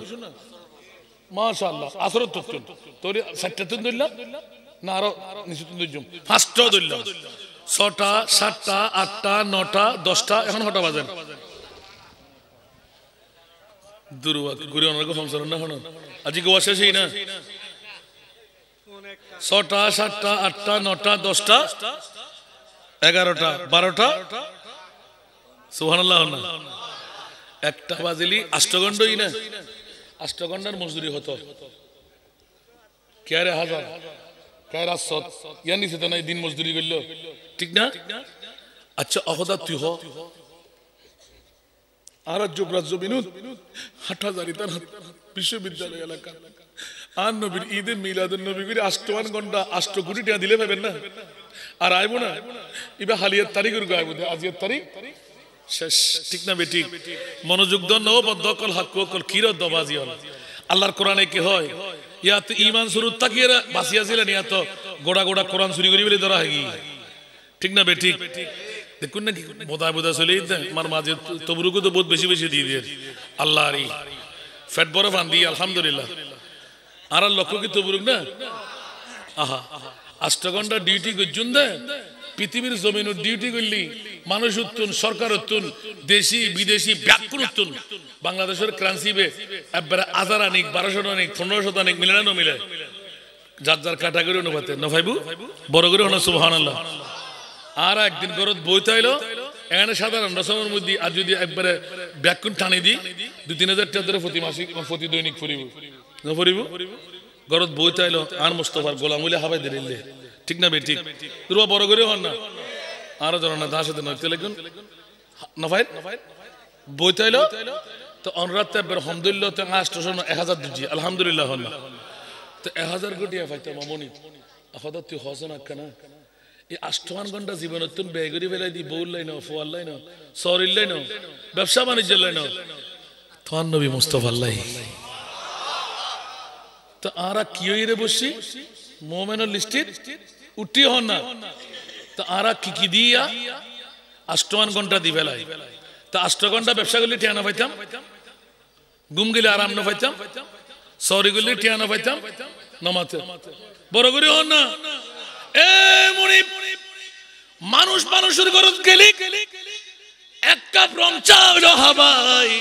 তুন তোর সাতটা না, আরও ফার্স্টটাও ছটা, সাতটা, আটটা, নটা, দশটা, এখন হটা বাজেন না ছটা, সাতটা নটা, দশটা একটা বাজিলি আষ্টগণ্ডই না? আষ্টগণ্ডার মজদুরি হতো। কেয়ারে হাজার, কেয়ার দিন মজদুরি করল। ঠিক না? আচ্ছা অহদা তুই হ। আর রাজ্য বিনোদ, হাটহাজারি তার বিশ্ববিদ্যালয় এলাকা। আর নবীর ঈদের মিলাদের নবী করে আষ্টমান ঘণ্টা আষ্ট কোটি টাকা দিলে পাবেন না। আর আইব না। এবার হালিয়ার তারিখের গাইব আজকের তারিখ শেষ। ঠিক না বেটি? মনোযোগ দন নব দকল হাক কল কিরত দবাজি হল আল্লাহর কোরআনে কি হয়? ইয়াত ইমান শুরু তাকিয়ে বাসিয়াছিলেন ইয়াত গোড়া গোড়া কোরআন চুরি করি বলে ধরা হয়ে ঠিক না বেটি? দেখুন না কি বোধা বোধা চলে আমার মাঝে তবরুকু তো বহুত বেশি বেশি দিয়ে দিয়ে আল্লাহ আরি ফ্যাট বড় ফান দিয়ে আলহামদুলিল্লাহ। আর আর লক্ষ্য কি তবরুক না? আহা, আষ্ট ঘণ্টা ডিউটি করছুন দে পৃথিবীর জমিন ডিউটি করলি, মানুষ উত্তুন সরকার উত্তুন দেশি, বিদেশি ব্যাকুল উত্তুন বাংলাদেশের ক্রান্সিবে একবারে হাজার আনিক বারোশো আনিক পনেরোশো আনিক মিলে না মিলে? যার যার ক্যাটাগরি অনুপাতে। নভাইবু বড় করে হলো আল্লাহ আর একদিন গরত বইতে হইল এখানে সাধারণ রসমের মধ্যে আর যদি একবারে ব্যাকুন টানি দি দু তিন হাজার টাকা ধরে প্রতি মাসিক প্রতি দৈনিক ফুরিব নফরিব গরত বইতে হইল আর মুস্তফার গোলাম হইলে হাবাই দিলে ঠিক না বেঠিক তুরা বড় করে হন না? আরও ধরো না দাস নইতে লাগুন নফাই বইতে হইল তো অনুরাত আলহামদুলিল্লাহ, তো আষ্টশো এক হাজার দিচ্ছি। আলহামদুলিল্লাহ হন না তো এক হাজার কোটি পাইতাম মামনি। এখন তুই হস না কেনা? এই আষ্টমান ঘণ্টা জীবন তুমি ব্যয় ফেলাই দি বউর লাইন ফোয়ার লাইন, শহরের লাইন, ব্যবসা বাণিজ্যের লাইন। তোমার নবী মুস্তফার লাই তো আরা কি রে বসছি মোমেনের লিস্টির উঠি হন না। তো আরা কি কি দিয়া আষ্টমান ঘণ্টা দি ফেলাই। তা আষ্ট ঘণ্টা ব্যবসা করলে টিয়ানা পাইতাম। ঘুম গেলে আরাম না পাইতাম। সরি করলে টিয়ানা পাইতাম। নমাতে। বড় করে হন না। মানুষ মানুষের গরজ গেলি, এক কাপ রং চা হাবাই,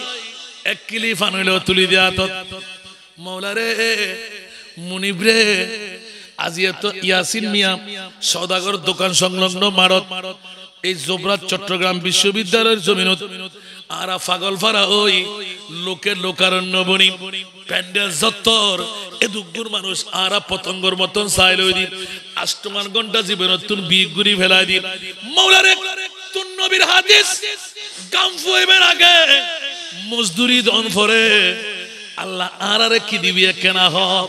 এক কিলি ফান তুলি দেয়া মৌলারে মুনিব রে, আজি তো ইয়াসিন মিয়া সদাগর দোকান সংলগ্ন মারত, এই জোবরাত চট্টগ্রাম বিশ্ববিদ্যালয়ের জমিনত আরা ফাগল ফারা ওই লোকের লোকারণ্য বনি। প্যান্ডেল যত্তর এ দুগুর মানুষ আরা পতঙ্গর মতন চাই লই দি আষ্টমান ঘণ্টা জীবনত তুন বিগ গুরি ফেলাই দি মৌলারে, তুন নবীর হাদিস গাম ফুয়েবের আগে। মজদুরি দন ফরে। আল্লাহ আরারে কি দিবি কেনা হক?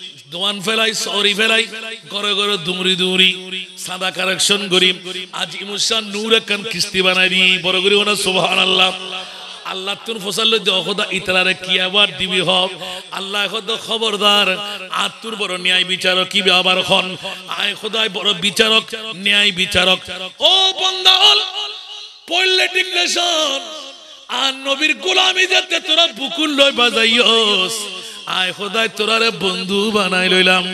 দোয়ান ফেলাই, সরি ফেলাই ঘরে ঘরে দুমরি দুমরি সাদা কারেকশন করি। আজ ইমুসান নূর একখান কিস্তি বানাই দি বড় করি ওনা সুবহান আল্লাহ আল্লাহ তুন ফসল খোদা ইতরারে কি আবার দিবি হব আল্লাহ খোদ খবরদার আতুর বড় ন্যায় বিচারক কি আবার খন আয় খোদায় বড় বিচারক, ন্যায় বিচারক। ও বন্দাল পড়লে ডিক্লেশন আর নবীর গোলামি যাতে তোরা বুকুল লই বাজাইস আয় খোদায় তোরারে বন্ধু বানাই লইলাম।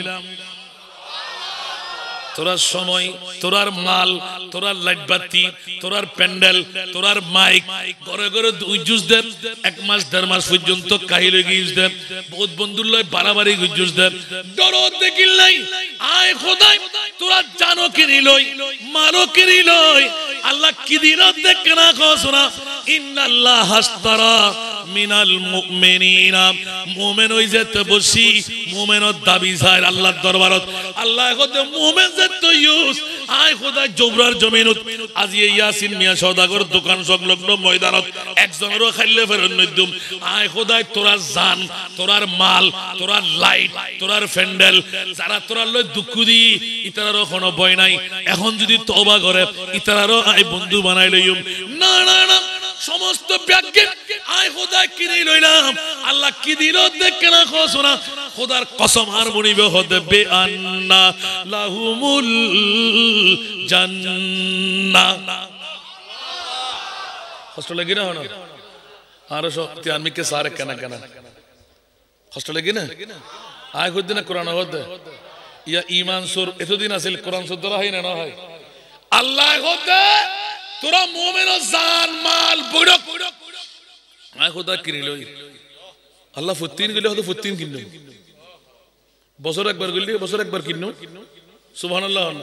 তোরার সময়, তোরার মাল, তোরার লাইট বাতি তোরার প্যান্ডেল, তোরার মাইক, ঘরে ঘরে জুস দেন, এক মাস, দেড় মাস পর্যন্ত কাহি লই গিয়ে দেন, বহুত বন্ধুর লয় বাড়াবাড়ি গুজুস দেন। দরদ দেখিল নাই, আয় খোদাই, তোরা জানো কিনি লই মারো কিনি লই আল্লাহ কি দিল দেখ না খোসনা ইন্নাল্লাহ দোকান সংলগ্ন ময়দানত, একজনেরও খাইলে আয় তোরা জান, তোরার মাল, তোরার লাইট, তোরার ফ্যান্ডেল, যারা তোরার লই দুঃখ দি ইতারারও কোনো ভয় নাই। এখন যদি তওবা করে, ইতারারও আয় বন্ধু বানাই লইম। না না না। সমস্ত ব্যাগকে আয় খোদা কিনে লইলাম। আল্লাহ কি দিল দেখে না খোসনা খোদার কসম আর মনিবে হতে বে আন্না, লাহুমুল জান্নাহ কষ্ট লাগে না হনো? আরও শক্তি আমি কে সারে কেনা কেনা? কষ্ট লাগে না? আয় হদ্দি না কোরআন হদ্দে ইয়া ইমান সুর এতদিন আছিল, কোরআন সুর ধরা হয় না না হয়? আল্লাহ হদ্দে তোরা মোমেন জান, মাল বড়ক আয় খোদা কিনি লই। আল্লাহ ফুত্তিন গেলে হয়তো ফুত্তিন কিনলো বছর একবার গেলি বছর একবার কিনো সুবহান আল্লাহ হন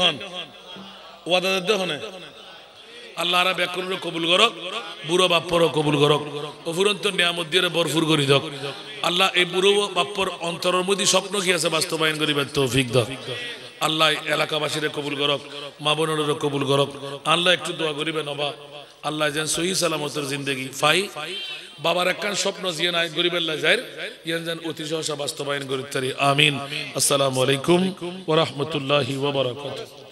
হন। ওয়াদা হনে। আল্লাহ কবুল করক বুড়ো বাপ্পর কবুল করক অফুরন্ত নিয়ামত দিয়ে বরফুর করি দক আল্লাহ এই বুড়ো বাপ্পর অন্তরের মধ্যে স্বপ্ন কি আছে, বাস্তবায়ন করিবার তৌফিক দক আল্লাহ এলাকাবাসীর কবুল করক, মা বোনের কবুল করক। আল্লাহ একটু দোয়া করিবে নবা আল্লাহ যেন সহি সালামতের জিন্দগি ফাই বাবার একখান স্বপ্ন জিয়ে নাই, গরিবের যায় ইয়ান যেন অতি সহসা বাস্তবায়ন করিতে আমিন। আসসালামু আলাইকুম ওয়া রাহমাতুল্লাহি ওয়া বারাকাতুহু।